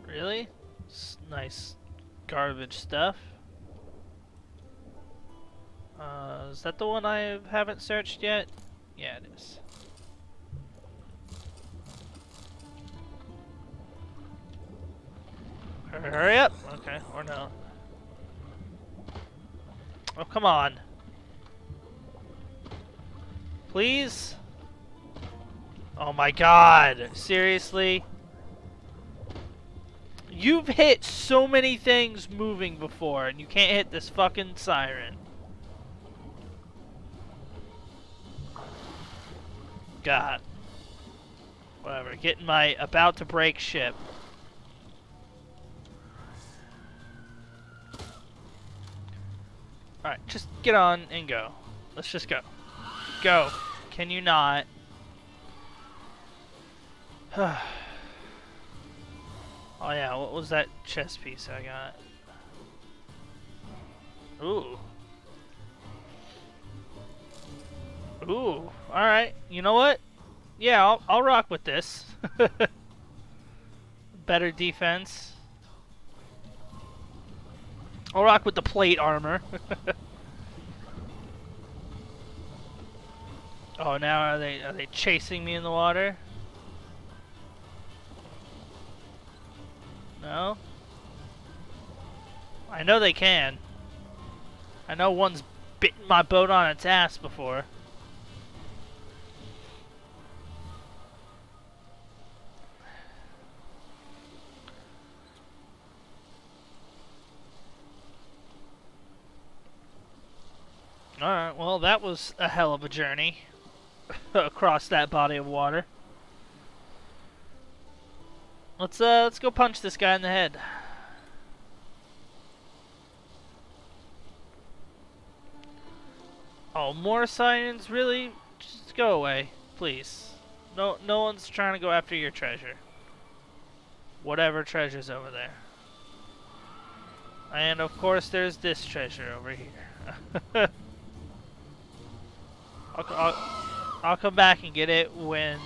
Really? Nice garbage stuff. Uh, is that the one I haven't searched yet? Yeah, it is. Hurry up! Okay, or no. Oh, come on. Please? Oh my god! Seriously? You've hit so many things moving before, and you can't hit this fucking siren. God. Whatever. Getting my about to break ship. Alright, just get on and go. Let's just go. Go. Can you not? oh yeah, what was that chess piece I got? Ooh. Ooh. Alright, you know what? Yeah, I'll, I'll rock with this. Better defense. I'll rock with the plate armor. oh, now are they are they chasing me in the water? No. I know they can. I know one's bitten my boat on its ass before. Well that was a hell of a journey across that body of water. Let's uh let's go punch this guy in the head. Oh, more sirens? Really? Just go away, please. No no one's trying to go after your treasure. Whatever treasure's over there. And of course there's this treasure over here. I'll, I'll, come back and get it when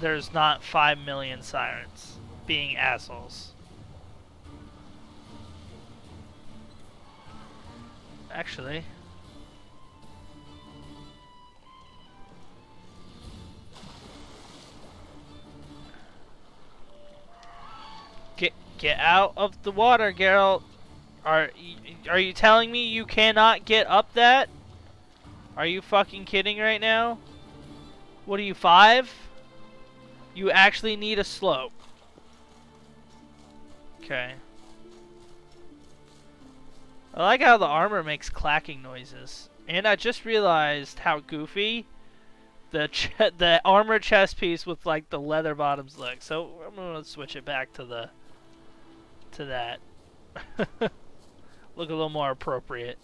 there's not 5 million sirens being assholes. Actually... Get get out of the water, Geralt. Are are you telling me you cannot get up that? Are you fucking kidding right now? What are you, five? You actually need a slope. Okay. I like how the armor makes clacking noises. And I just realized how goofy the the armor chest piece with like the leather bottoms look. So I'm gonna switch it back to the to that. look a little more appropriate.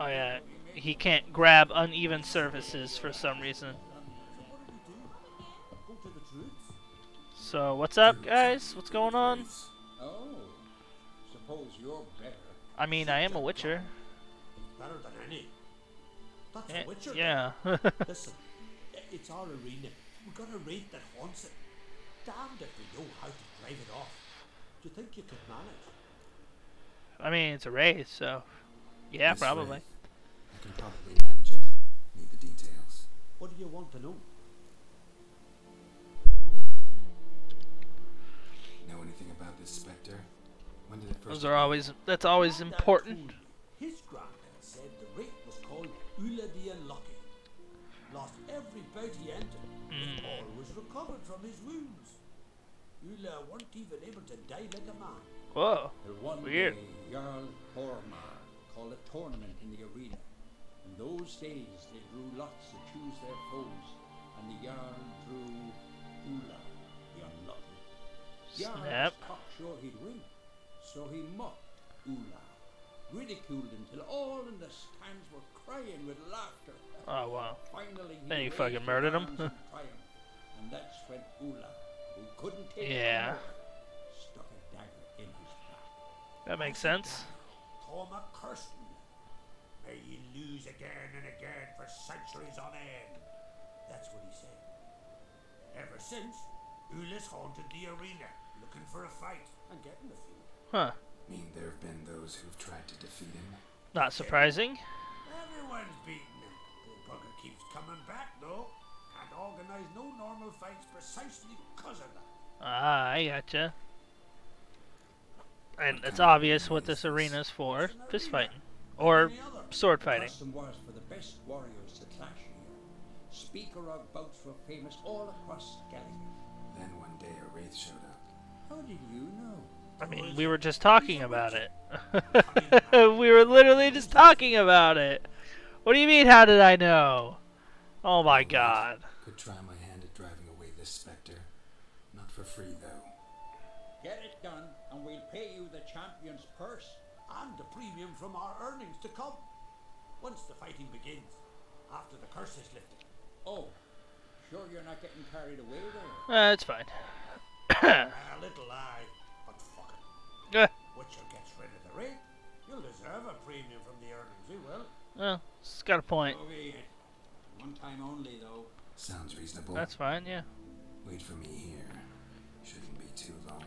Oh yeah, he can't grab uneven surfaces for some reason. So what's up, guys? What's going on? Oh, suppose you're better. I mean, I am a Witcher. Better than any. That's Eh, a Witcher. yeah. Listen, it's our arena. We've got a wraith that haunts it. Damned if we know how to drive it off. Do you think you could manage? I mean, it's a race, so yeah, This probably. way. I can probably manage it. Need the details. What do you want to know? Know anything about this specter? When did it first? Those are always that's always important. told His granddad said the wraith was called Ulle the Unlucky. Lost every bout he entered, Hmm. but all was recovered from his wounds. Ulle weren't even able to die like a man. Whoa. There one Weird. day, Jarl Hormar called a tournament in the arena. In those days, they drew lots to choose their foes, and the Jarl drew Ulle, the unlucky. Jarl was cocksure he'd win, so he mocked Ulle, ridiculed him till all in the stands were crying with laughter. Oh wow. Finally, he Then raised fucking murdered him? triumph, and that's when Ulle, who couldn't take Yeah. stuck a dagger in his back. That makes sense. Toma Kirsten. May ye lose again and again for centuries on end. That's what he said. Ever since, Ulle's haunted the arena, looking for a fight and getting a few. Huh. Mean there have been those who've tried to defeat him. Not surprising. Everyone's beaten him. Poor bugger keeps coming back, though. Can't organize no normal fights precisely because of that. Ah, I gotcha. And it's obvious what this arena's for. Fist fighting. Or sword fighting. For the best warriors to clash. Speaker of bouts were famous all across Skellige. Then one day a wraith showed up. How did you know? I mean, we were just talking about it. we were literally just talking about it. What do you mean, how did I know? Oh my god. Could try premium from our earnings to come. Once the fighting begins, after the curse is lifted. Oh, sure you're not getting carried away there? Uh, it's fine. A little lie, but fuck it. Uh, Witcher gets rid of the wraith. You'll deserve a premium from the earnings, he will. well, it's got a point. Okay, one time only though. Sounds reasonable. That's fine, yeah. Wait for me here. Shouldn't be too long.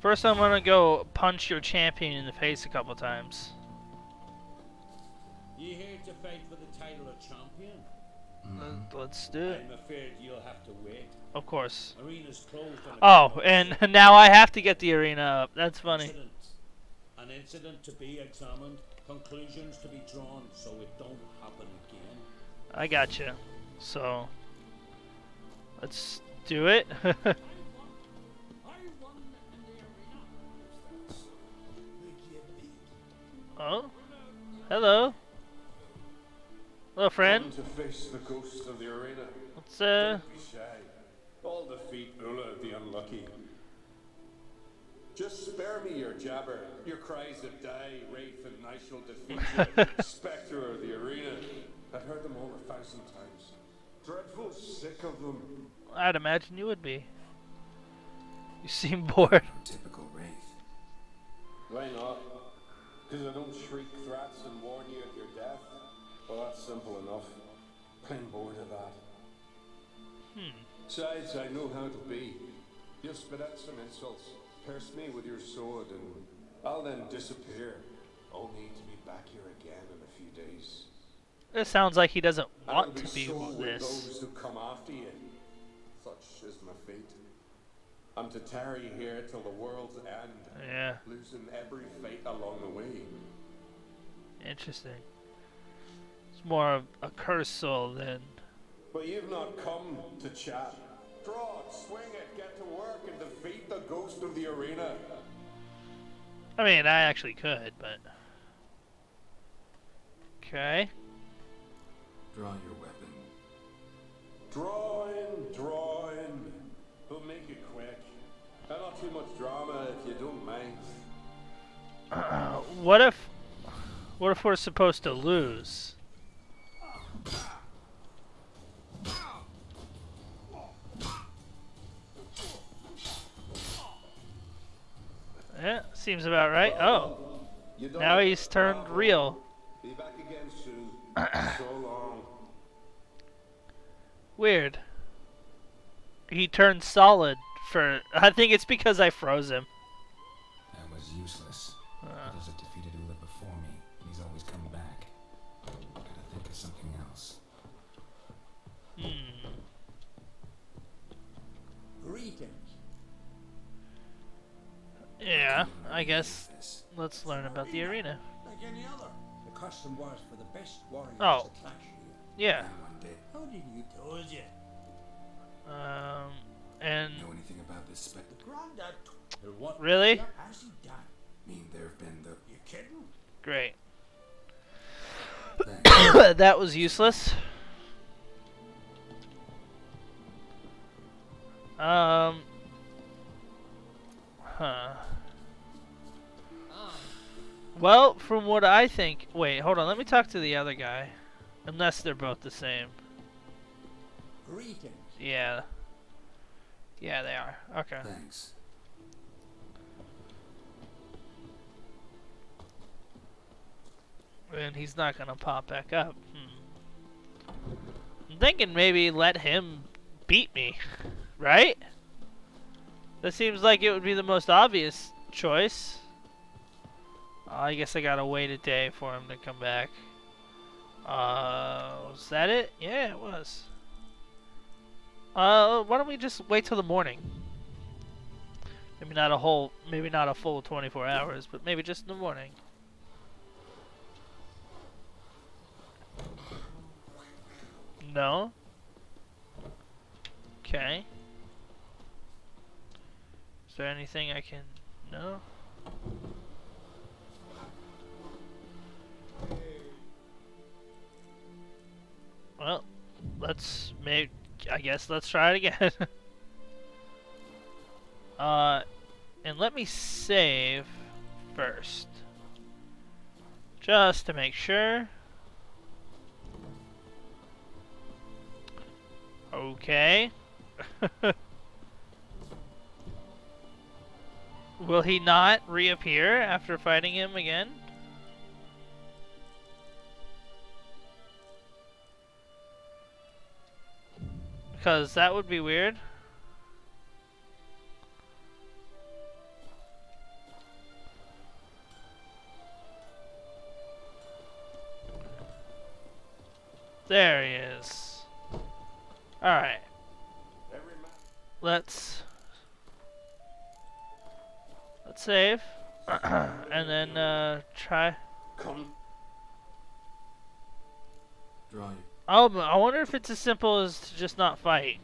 First, I'm gonna go punch your champion in the face a couple times. You here to fight for the title of champion? Uh, Let's do it. I'm afraid you'll have to wait. Of course. Arena's closed on Oh, account of and now I have to get the arena up. That's funny. incident. An incident to be examined, conclusions to be drawn, so it don't happen again. I got you. So, let's do it. oh, hello. Hello, friend. to face the ghost of the arena. Let's uh. Don't be shy. I'll defeat Ulle the Unlucky. Just spare me your jabber, your cries of die, wraith, and I shall defeat you. Spectre of the arena. I've heard them all a thousand times. Dreadful sick of them. I'd imagine you would be. You seem bored. Typical wraith. Why not? Because I don't shriek threats and warn you of your death? Well, that's simple enough. I'm bored of that. Hmm. Besides, I know how to be. You'll spit out some insults, pierce me with your sword, and I'll then disappear. Only to be back here again in a few days. It sounds like he doesn't want to be so with this. those who come after you. Such is my fate. I'm to tarry here till the world's end, Yeah, losing every fate along the way. interesting. It's more of a curse soul than. But you've not come to chat. Draw it, swing it, get to work, and defeat the ghost of the arena. I mean, I actually could, but. Okay. Draw your weapon. Draw in, draw in. But make it quick. And not too much drama if you don't mind. what if. What if we're supposed to lose? Yeah, seems about right. Oh, now he's turned real. So. Weird. He turned solid for. I think it's because I froze him. Yeah, I guess let's learn about the arena. Like any other. The custom was for the best warriors Oh. to clash here. Yeah. One day. How did you Told you. Um, and Know anything about this specter? Grandad, Well, what? really, has he died? mean there have been the You kidding? great. That was useless. Um. Huh. Well, from what I think, wait, hold on. Let me talk to the other guy. Unless they're both the same. Greetings. Yeah. Yeah, they are. Okay. Thanks. And he's not gonna pop back up. Hmm. I'm thinking maybe let him beat me, right? That seems like it would be the most obvious choice. Uh, I guess I gotta wait a day for him to come back. Uh, was that it? Yeah, it was. Uh, why don't we just wait till the morning? Maybe not a whole, maybe not a full 24 hours, but maybe just in the morning. No? Okay. Is there anything I can... No? Well, let's make... I guess let's try it again. uh, and let me save first. Just to make sure. Okay. Will he not reappear after fighting him again? Because that would be weird. There he is. Alright. Let's let's save. and then uh try Come. Draw you. Oh, I wonder if it's as simple as to just not fight.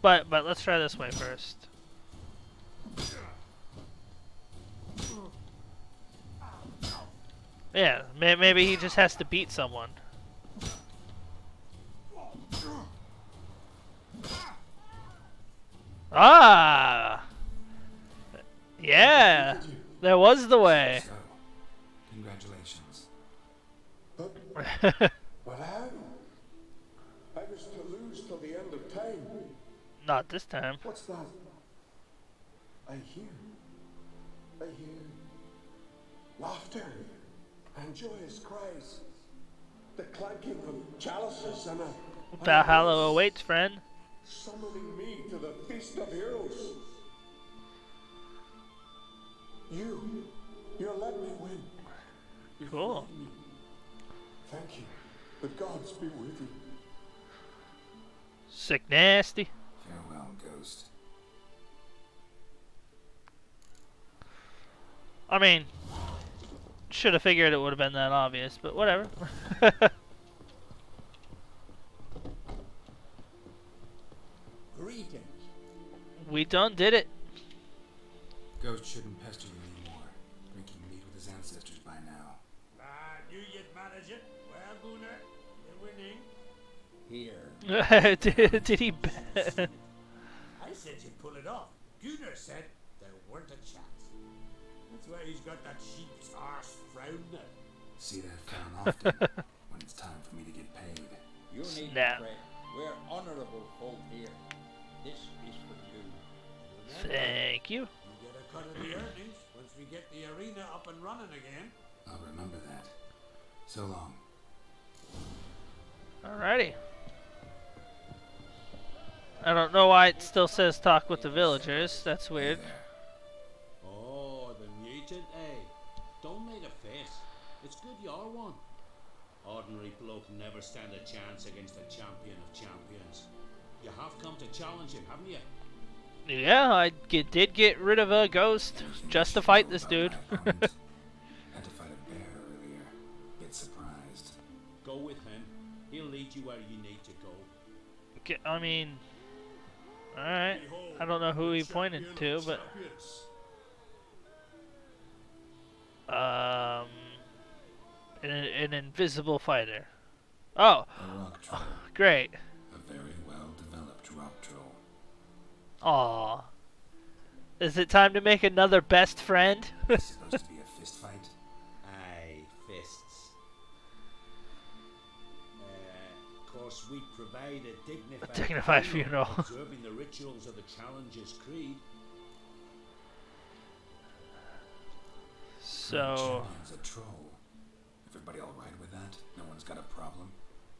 But but let's try this way first. Yeah, may maybe he just has to beat someone. Ah! Yeah! There was the way. So, congratulations. Not this time. What's that? I hear. I hear laughter and joyous cries. The clanking of chalices and a. Valhalla awaits, friend. Summoning me to the feast of heroes. You. You'll let me win. You've Cool. me. Thank you. The gods be with you. Sick nasty. Farewell, ghost. I mean, should have figured it would have been that obvious, but whatever. Greetings. we done did it. Ghost shouldn't pester you anymore. Drinking meat with his ancestors by now. Ah, knew you'd manage it. Well, Gunnar, you're winning. Here. did, did he bet? It off. Gunnar said there weren't a chance. That's why he's got that sheep's arse frown now. See that frown often when it's time for me to get paid. You need Snap. to pray. We're honourable folk here. This is for you. Remember, Thank you. you get a cut of the earnings once we get the arena up and running again. I'll remember that. So long. Alrighty. I don't know why it still says talk with the villagers. That's weird. Oh, the mutant, eh? Don't make a face. It's good you're one. Ordinary bloke never stand a chance against a champion of champions. You have come to challenge him, haven't you? Yeah, I get, did get rid of a ghost just to fight this dude. Had to fight a bear earlier. Bit surprised. Go with him. He'll lead you where you need to go. Okay, I mean, alright. I don't know who he pointed to, but um, an, an invisible fighter. Oh, great. A very well developed rock troll. Is it time to make another best friend? provide a dignified, dignified funeral. observing the rituals of the Challenger's Creed. so, Champion's a troll. Everybody all right with that? No one's got a problem.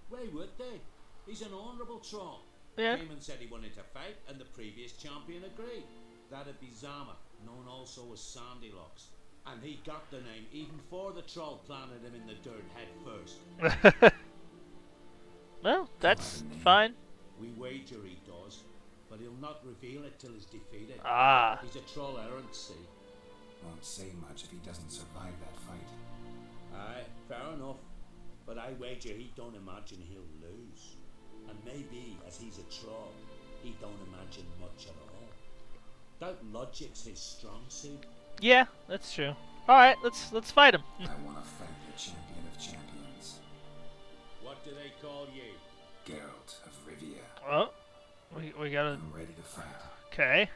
Why would they? He's an honourable troll. yeah. Came said he wanted to fight, and the previous champion agreed. That'd be Zama, known also as Sandylocks. And he got the name even before the troll planted him in the dirt head first. well, that's fine. We wager he does, but he'll not reveal it till he's defeated. Ah, He's a troll errant, see. Won't say much if he doesn't survive that fight. Aye, fair enough. But I wager he don't imagine he'll lose. And maybe, as he's a troll, he don't imagine much at all. Doubt logic's his strong suit. Yeah, that's true. All right, let's let's fight him. I want to fight the champion of champions, What do they call you? Geralt of Rivia. Oh, we we gotta. I'm ready to fight. Okay.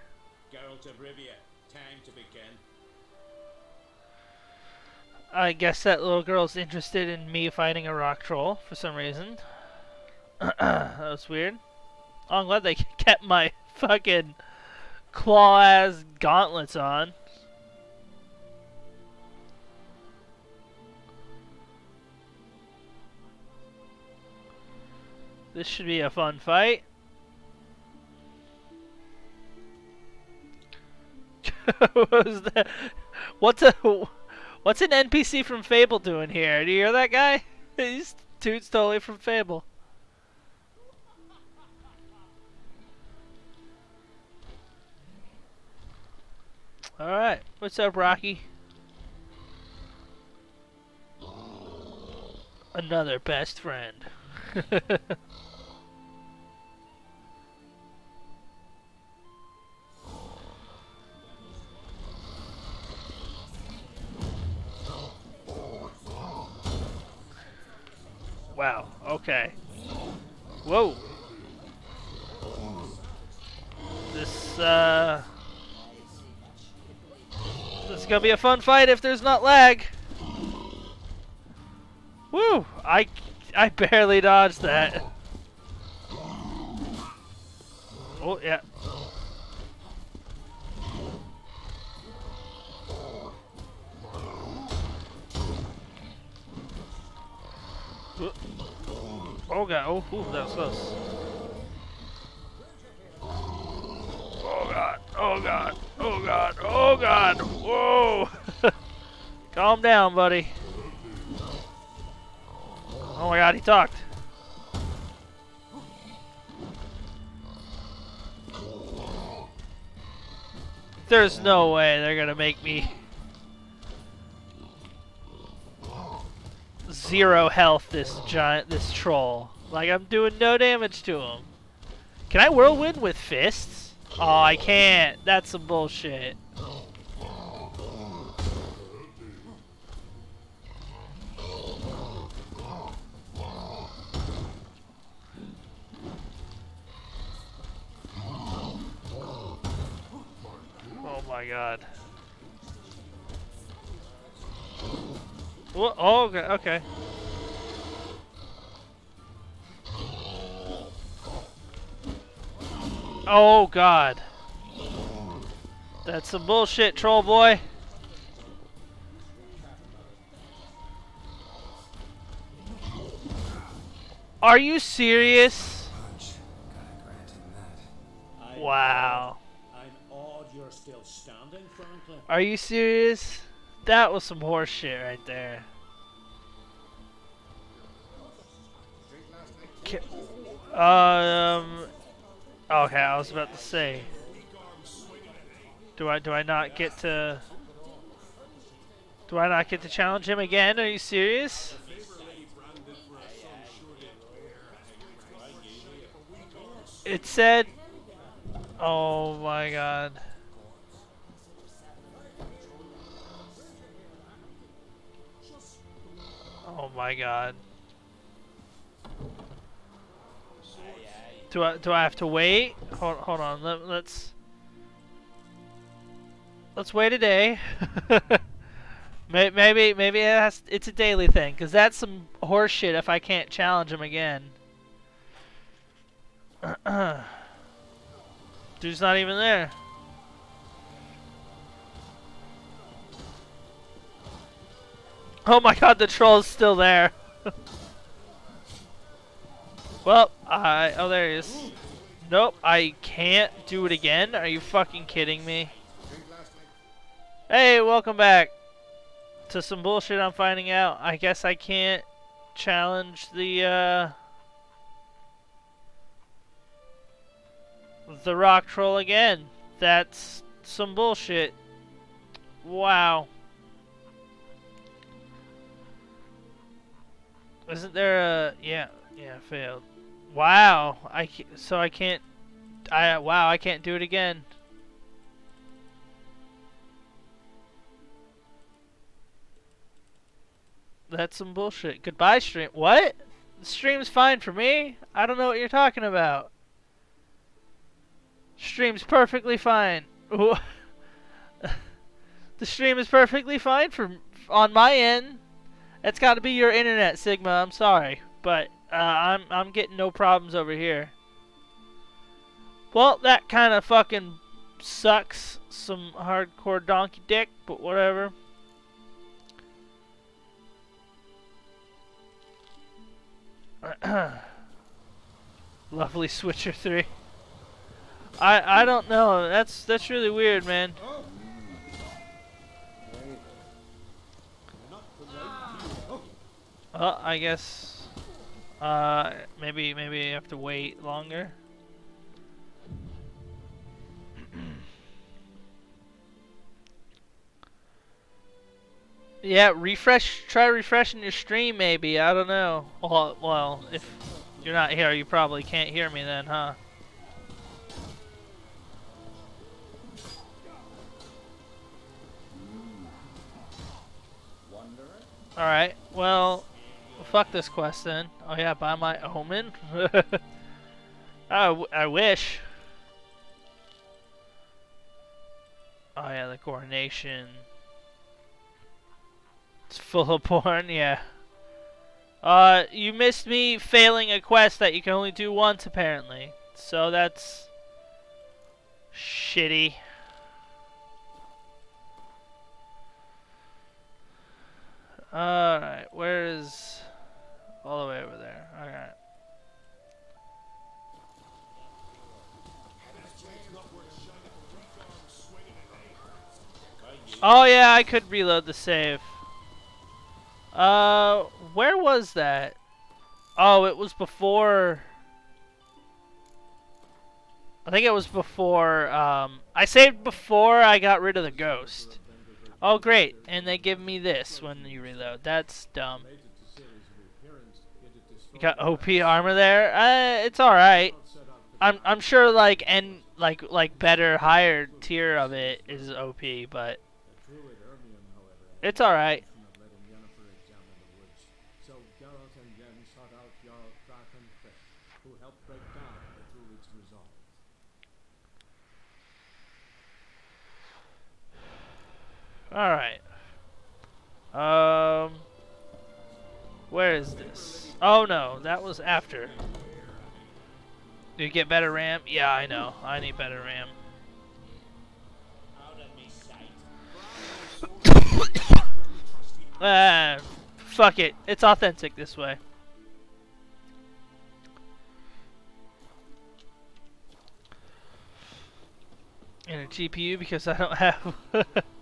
Geralt of Rivia. Time to begin. I guess that little girl's interested in me fighting a rock troll for some reason. that was weird. Oh, I'm glad they kept my fucking claw ass gauntlets on. This should be a fun fight. what that? What's a what's an NPC from Fable doing here? Do you hear that guy? He's dude's totally from Fable. All right, what's up, Rocky? Another best friend. Wow. Okay. Whoa. This uh This is to be a fun fight if there's not lag. Woo! I I barely dodged that. Oh, yeah. Oh god, oh, ooh, that was close. Oh god, oh god, oh god, oh god, whoa! Calm down, buddy. Oh my god, he talked. There's no way they're gonna make me zero health this giant this troll. Like I'm doing no damage to him. Can I whirlwind with fists? Oh, I can't. That's some bullshit. Oh my god. Wha- Oh, okay, okay. Oh god. That's some bullshit, troll boy. Are you serious? Wow. Are you serious? That was some horse shit right there. Ki- Um. Okay, I was about to say. Do I do I not get to? Do I not get to challenge him again? Are you serious? It said. Oh my god. Oh my god. Do I do I have to wait? Hold hold on. Let, let's let's wait a day. May- maybe maybe it has, it's a daily thing because that's some horseshit. If I can't challenge him again, dude's not even there. Oh my god, the troll's still there. Well, I oh there he is. Nope, I can't do it again. Are you fucking kidding me? Hey, welcome back to some bullshit I'm finding out. I guess I can't challenge the uh the rock troll again. That's some bullshit. Wow. Isn't there a yeah yeah failed? Wow. I so I can't I wow, I can't do it again. That's some bullshit. Goodbye, stream. What? The stream's fine for me. I don't know what you're talking about. Stream's perfectly fine. the stream is perfectly fine for on my end. That's got to be your internet, Sigma. I'm sorry, but uh, I'm I'm getting no problems over here. Well, that kind of fucking sucks. Some hardcore donkey dick, but whatever. Lovely Switcher 3. I I don't know. That's that's really weird, man. Well, I guess uh maybe maybe I have to wait longer. Yeah, refresh. Try refreshing your stream, maybe. I don't know. Well, well, if you're not here, you probably can't hear me then, huh? All right. Well, fuck this quest then. Oh yeah, buy my omen. I, I wish. Oh yeah, the coronation. It's full of porn, yeah. Uh, you missed me failing a quest that you can only do once, apparently. So that's... shitty. Alright, where is... all the way over there. Alright. Oh yeah, I could reload the save. Uh, where was that? Oh, it was before... I think it was before, um, I saved before I got rid of the ghost. Oh, great. And they give me this when you reload. That's dumb. You got OP armor there? Uh, it's alright. I'm, I'm sure, like, and, like, like, better, higher tier of it is OP, but... It's alright. Alright. Um, where is this? Oh no, that was after. Do you get better RAM? Yeah, I know. I need better RAM. Ah, fuck it. It's authentic this way. And a GPU because I don't have...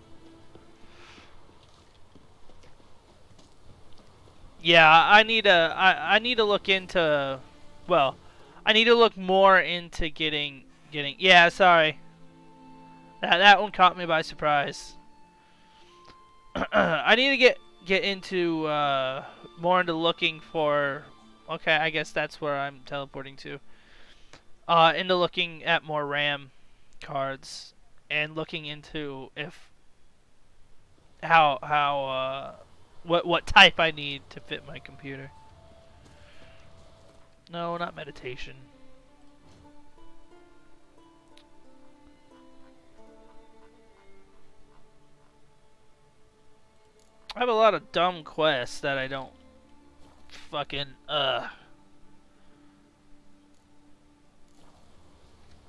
yeah, I need a I, I need to look into well, I need to look more into getting getting yeah, sorry. That that one caught me by surprise. I need to get get into uh, more into looking for okay, I guess that's where I'm teleporting to. Uh, into looking at more RAM cards and looking into if how how uh, what what type I need to fit my computer. No, not meditation. I have a lot of dumb quests that I don't fucking uh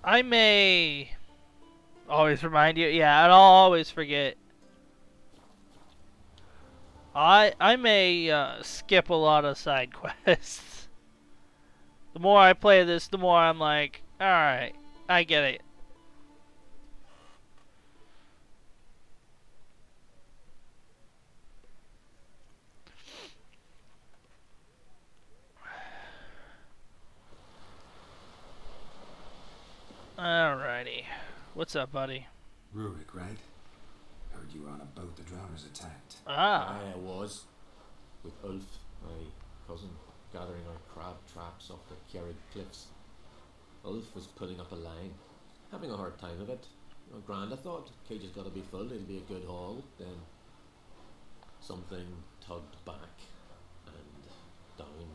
I may always remind you. Yeah, I'll always forget. I I may uh, skip a lot of side quests. the more I play this, the more I'm like, all right, I get it. Alrighty. What's up, buddy? Rurik, right? Heard you were on a boat the drowners attacked. Ah. I was. With Ulf, my cousin, gathering our crab traps off the Kjerrig cliffs. Ulf was pulling up a line, having a hard time of it. You know, grand, I thought. Cage's got to be full, it'll be a good haul. Then something tugged back and down.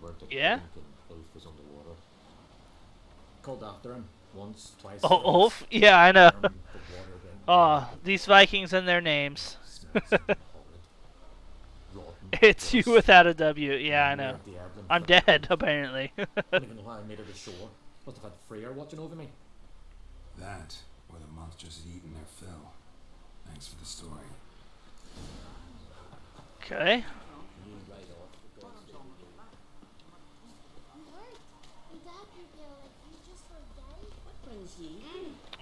Weren't it Yeah? and Ulf was underwater. Called after him once, twice. Oh. Ulf? Yeah, I know. The water went Oh, these Vikings and their names. smells horrid. Rotten. It's you without a W. Yeah, I know. we're the Evelyn I'm dead, apparently. I don't even know how I made it ashore. Must have had Freya watching over me. That, or the monsters had eaten their fill. Thanks for the story. okay.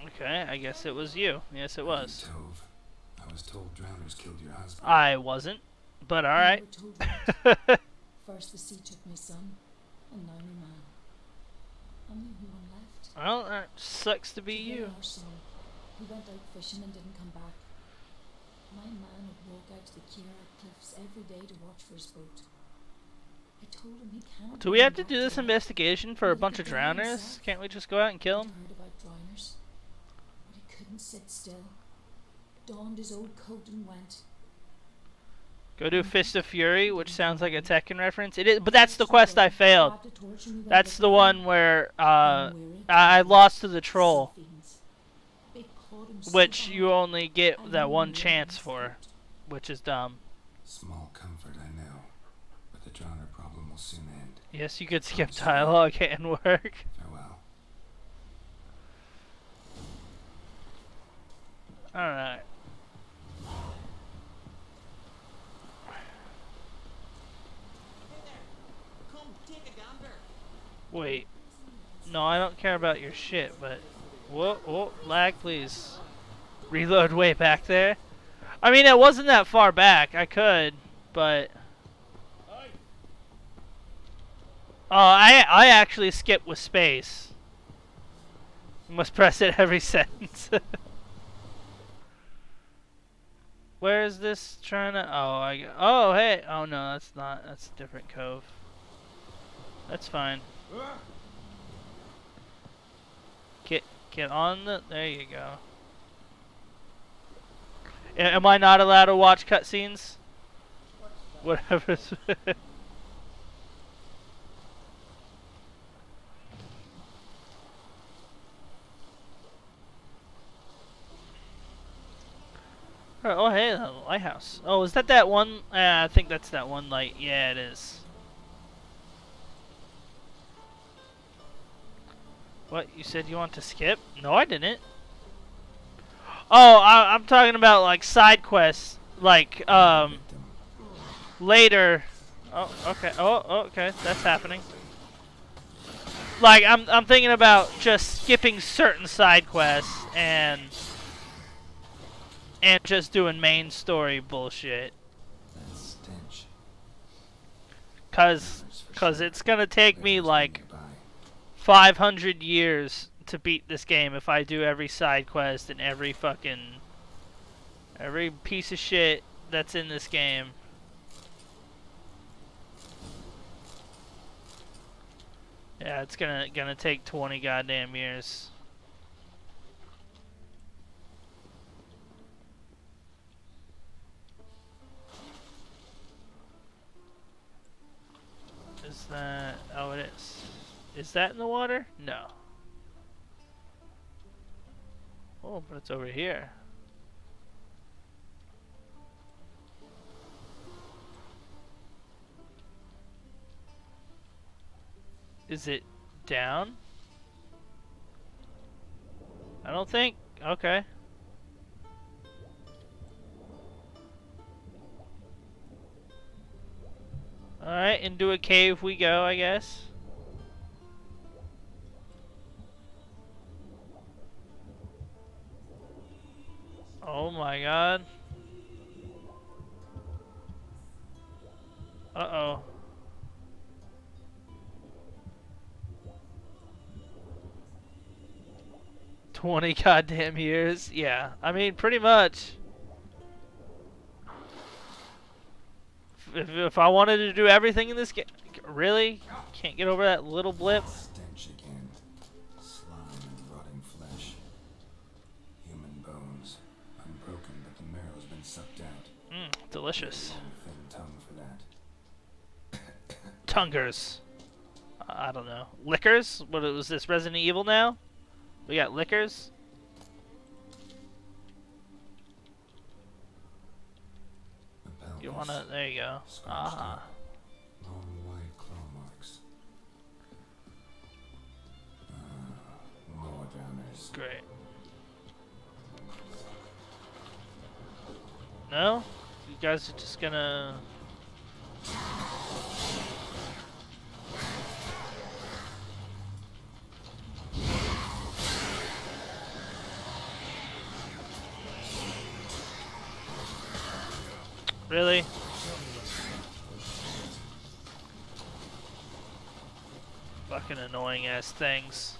What brings ye? Okay, I guess it was you. Yes, it was. Tove. I was told drowners killed your husband. I wasn't, but alright. You were told that. First the sea took my son, and now my man. I'm the only one left. well, that sucks to be Today you. Our son, who went out fishing and didn't come back. My man would walk out to the Kira cliffs every day to watch for his boat. I told him he can't. Do we have to do this investigation for a bunch of drowners? Can't we just go out and kill I'd them? heard about drowners, but he sit still. Donned his old coat and went. Go do Fist of Fury, which sounds like a Tekken reference. It is, but that's the quest I failed. Grabbed a torch and we went That's the one where uh, I I lost to the troll, sea fiends. They caught him so which you only get that one chance for, which is dumb. Small comfort, I know. But the drowner problem will soon end. Yes, you could skip dialogue and work. Farewell. Alright. Wait. No, I don't care about your shit, but. Whoa, whoa, lag, please. Reload way back there. I mean, it wasn't that far back. I could, but. Oh, I I actually skip with space. Must press it every sentence. Where is this trying to? Oh, I. Oh, hey. Oh no, that's not. That's a different cove. That's fine. Get get on the. There you go. Am I not allowed to watch cutscenes? Whatever. Oh, hey, the lighthouse. Oh, is that that one? I think that's that one light. Yeah, it is. What? You said you want to skip? No, I didn't. Oh, I, I'm talking about like side quests, like um later. Oh, okay. Oh, oh, okay. That's happening. Like I'm, I'm thinking about just skipping certain side quests and and just doing main story bullshit. Cause, cause it's gonna take me like 500 years to beat this game if I do every side quest and every fucking every piece of shit that's in this game. Yeah, it's gonna gonna take 20 goddamn years. Is that oh it is. Is that in the water? No. Oh, but it's over here. Is it down? I don't think. Okay. Alright, into a cave we go, I guess. Oh my god. Uh oh. Twenty goddamn years? Yeah, I mean, pretty much. if, if I wanted to do everything in this game, really? Can't get over that little blip? Mm, delicious. Tungers. I don't know. Lickers? What was this, Resident Evil now? We got lickers? You wanna? There you go. Ah. up, long wide claw marks. Ah, more drowners. Great. No? You guys are just gonna. Really? Fucking annoying ass things.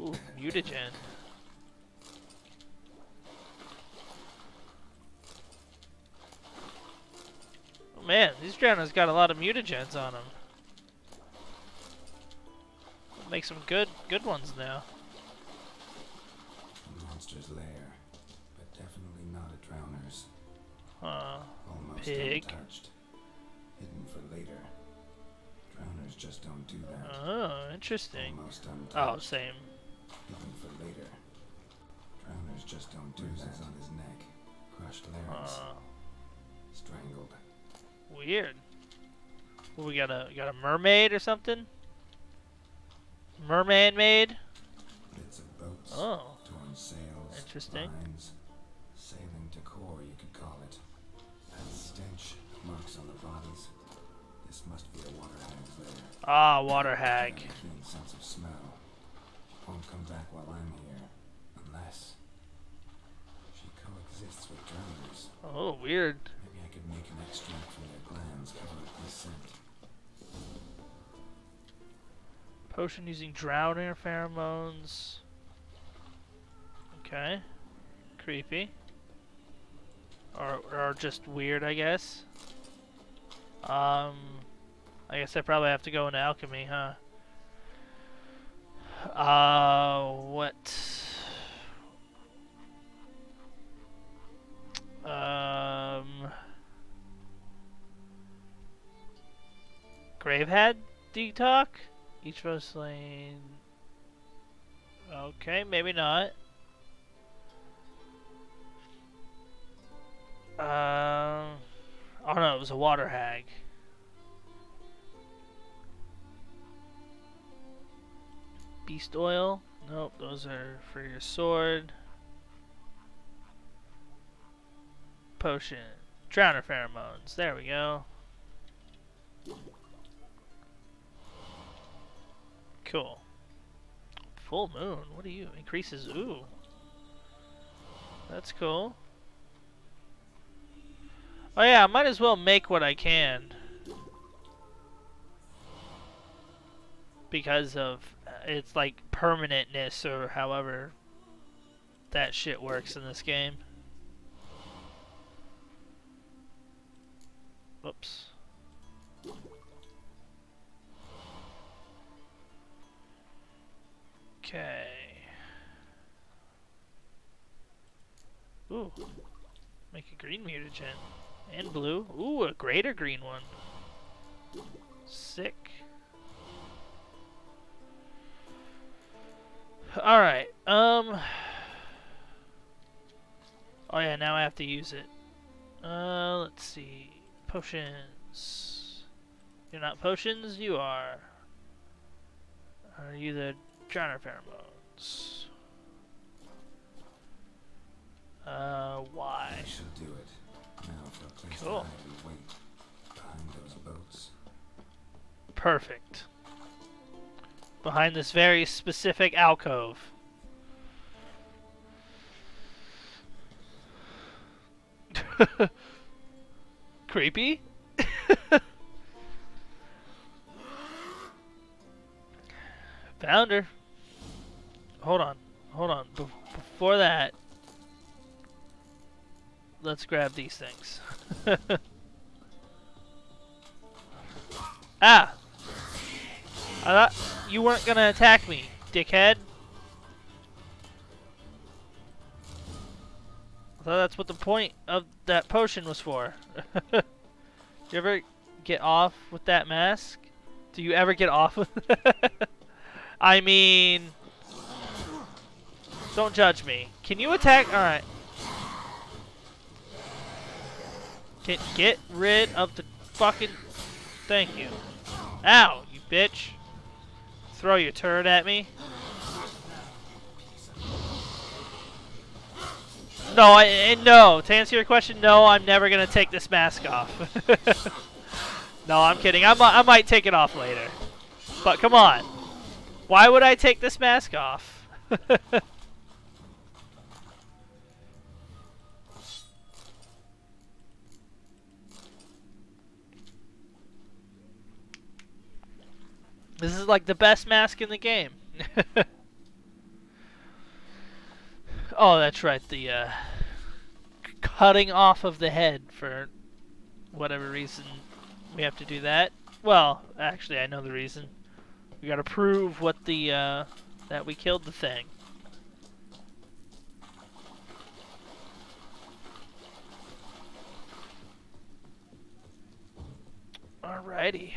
Ooh, mutagen. Oh man, these drowners got a lot of mutagens on them. Make some good, good ones now. Pig. untouched. Hidden for later. Drowners just don't do that. Oh, interesting. Oh, same. Hidden for later. Drowners just don't do that. on his neck. Crushed larynx. Uh, Strangled. weird. What, we got a got a mermaid or something? Merman maid? Bits of boats. Oh. Torn sails. Interesting. Lines. Ah, water hag. Got a keen sense of smell. Won't come back while I'm here. Unless she coexists with drowners. Oh, weird. Maybe I could make an extract from their glands covering the scent. Potion using drowner pheromones. Okay. Creepy. Or, or just weird, I guess. Um, I guess I probably have to go into alchemy, huh? Uh, what? Um, Grave Hag detox? Each foe slain. Okay, maybe not. Um, oh no, it was a water hag. Beast oil? Nope, those are for your sword. Potion. Drowner pheromones. There we go. Cool. Full moon. What do you increases? Ooh, that's cool. Oh yeah, I might as well make what I can because of it's like permanentness or however that shit works in this game. Whoops. Okay. Ooh. Make a green mutagen. And blue. Ooh, a greater green one. Sick. Alright, um... Oh yeah, now I have to use it. Uh, let's see. Potions. You're not potions? You are. Are you the drowner pheromones? Uh, why? I shall do it. Now for a place Cool. to hide and wait. Behind those boats. Perfect. Behind this very specific alcove. Creepy? Found her. Hold on. Hold on. Be- before that, let's grab these things. ah! I thought you weren't gonna attack me, dickhead. I thought that's what the point of that potion was for. Do you ever get off with that mask? Do you ever get off with I mean... Don't judge me. Can you attack? Alright. Get, get rid of the fucking... Thank you. Ow, you bitch. Throw your turret at me. No, I, eh, no. To answer your question, no, I'm never going to take this mask off. no, I'm kidding. I, I might take it off later. But come on. Why would I take this mask off? This is like the best mask in the game. oh, that's right. The uh, cutting off of the head for whatever reason we have to do that. Well, actually, I know the reason. We gotta prove what the uh, that we killed the thing. Alrighty.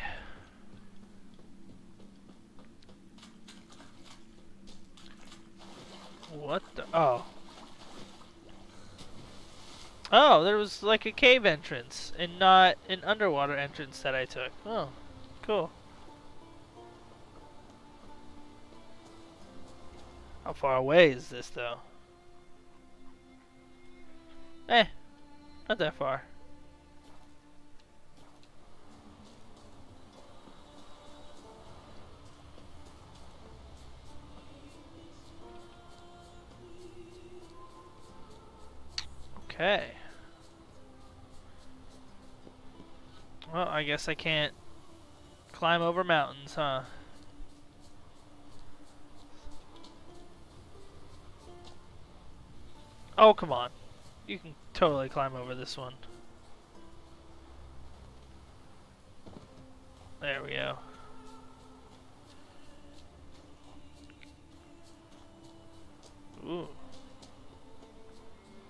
What the? Oh. Oh, there was like a cave entrance and not an underwater entrance that I took. Oh, cool. How far away is this though? Eh, not that far. Okay. Well, I guess I can't climb over mountains, huh? Oh, come on. You can totally climb over this one. There we go. Ooh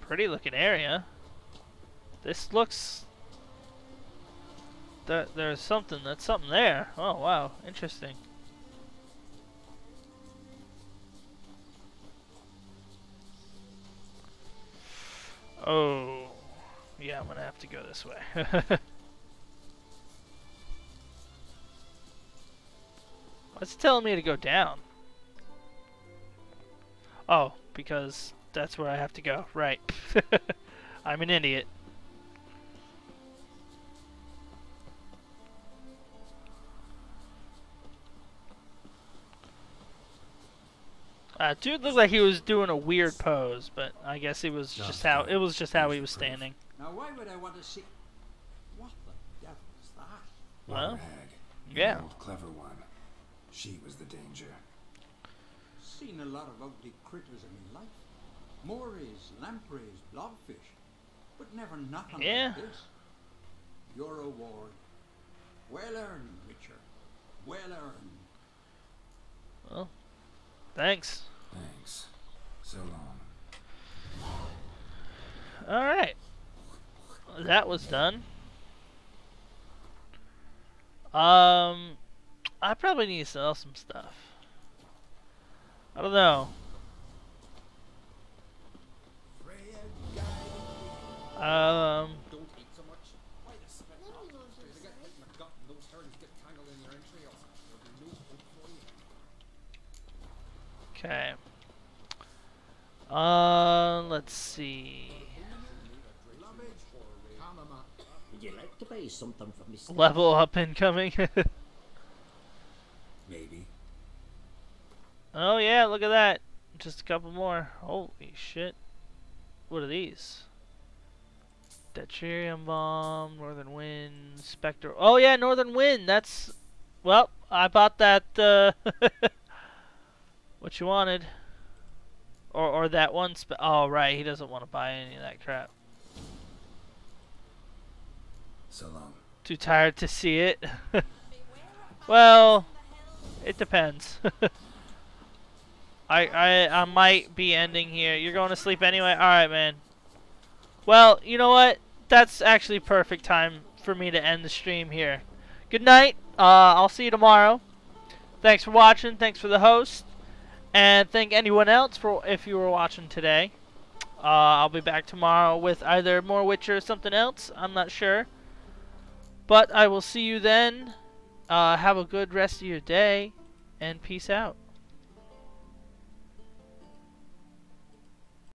pretty looking area. This looks... There, there's something, that's something there. Oh wow, interesting. Oh, yeah, I'm gonna have to go this way. What's telling me to go down? Oh, because that's where I have to go. Right. I'm an idiot. Uh, dude looked like he was doing a weird pose, but I guess it was just how it was just how he was standing. Now, why would I want to see? What the devil is that? Well, Hag, yeah. Old clever one. She was the danger. Seen a lot of ugly critters in my life. Morays, lampreys, blobfish, but never nothing Yeah. like this. Your award. Well earned, Richard. Well earned. Well, thanks. Thanks. So long. Alright. That was done. Um, I probably need to sell some stuff. I don't know. You. okay. Uh, let's see. Would you like to buy something from me? Level up incoming. Maybe. oh yeah, look at that. Just a couple more. Holy shit. What are these? Dimeritium Bomb, Northern Wind, Spectre. Oh yeah, Northern Wind. That's well, I bought that. Uh, what you wanted? Or or that one. Spe oh right, he doesn't want to buy any of that crap. So long. Too tired to see it. well, it depends. I, I I might be ending here. You're going to sleep anyway. All right, man. Well, you know what? That's actually perfect time for me to end the stream here. Good night. Uh, I'll see you tomorrow. Thanks for watching. Thanks for the host. And thank anyone else for if you were watching today. Uh, I'll be back tomorrow with either more Witcher or something else. I'm not sure. But I will see you then. Uh, have a good rest of your day. And peace out.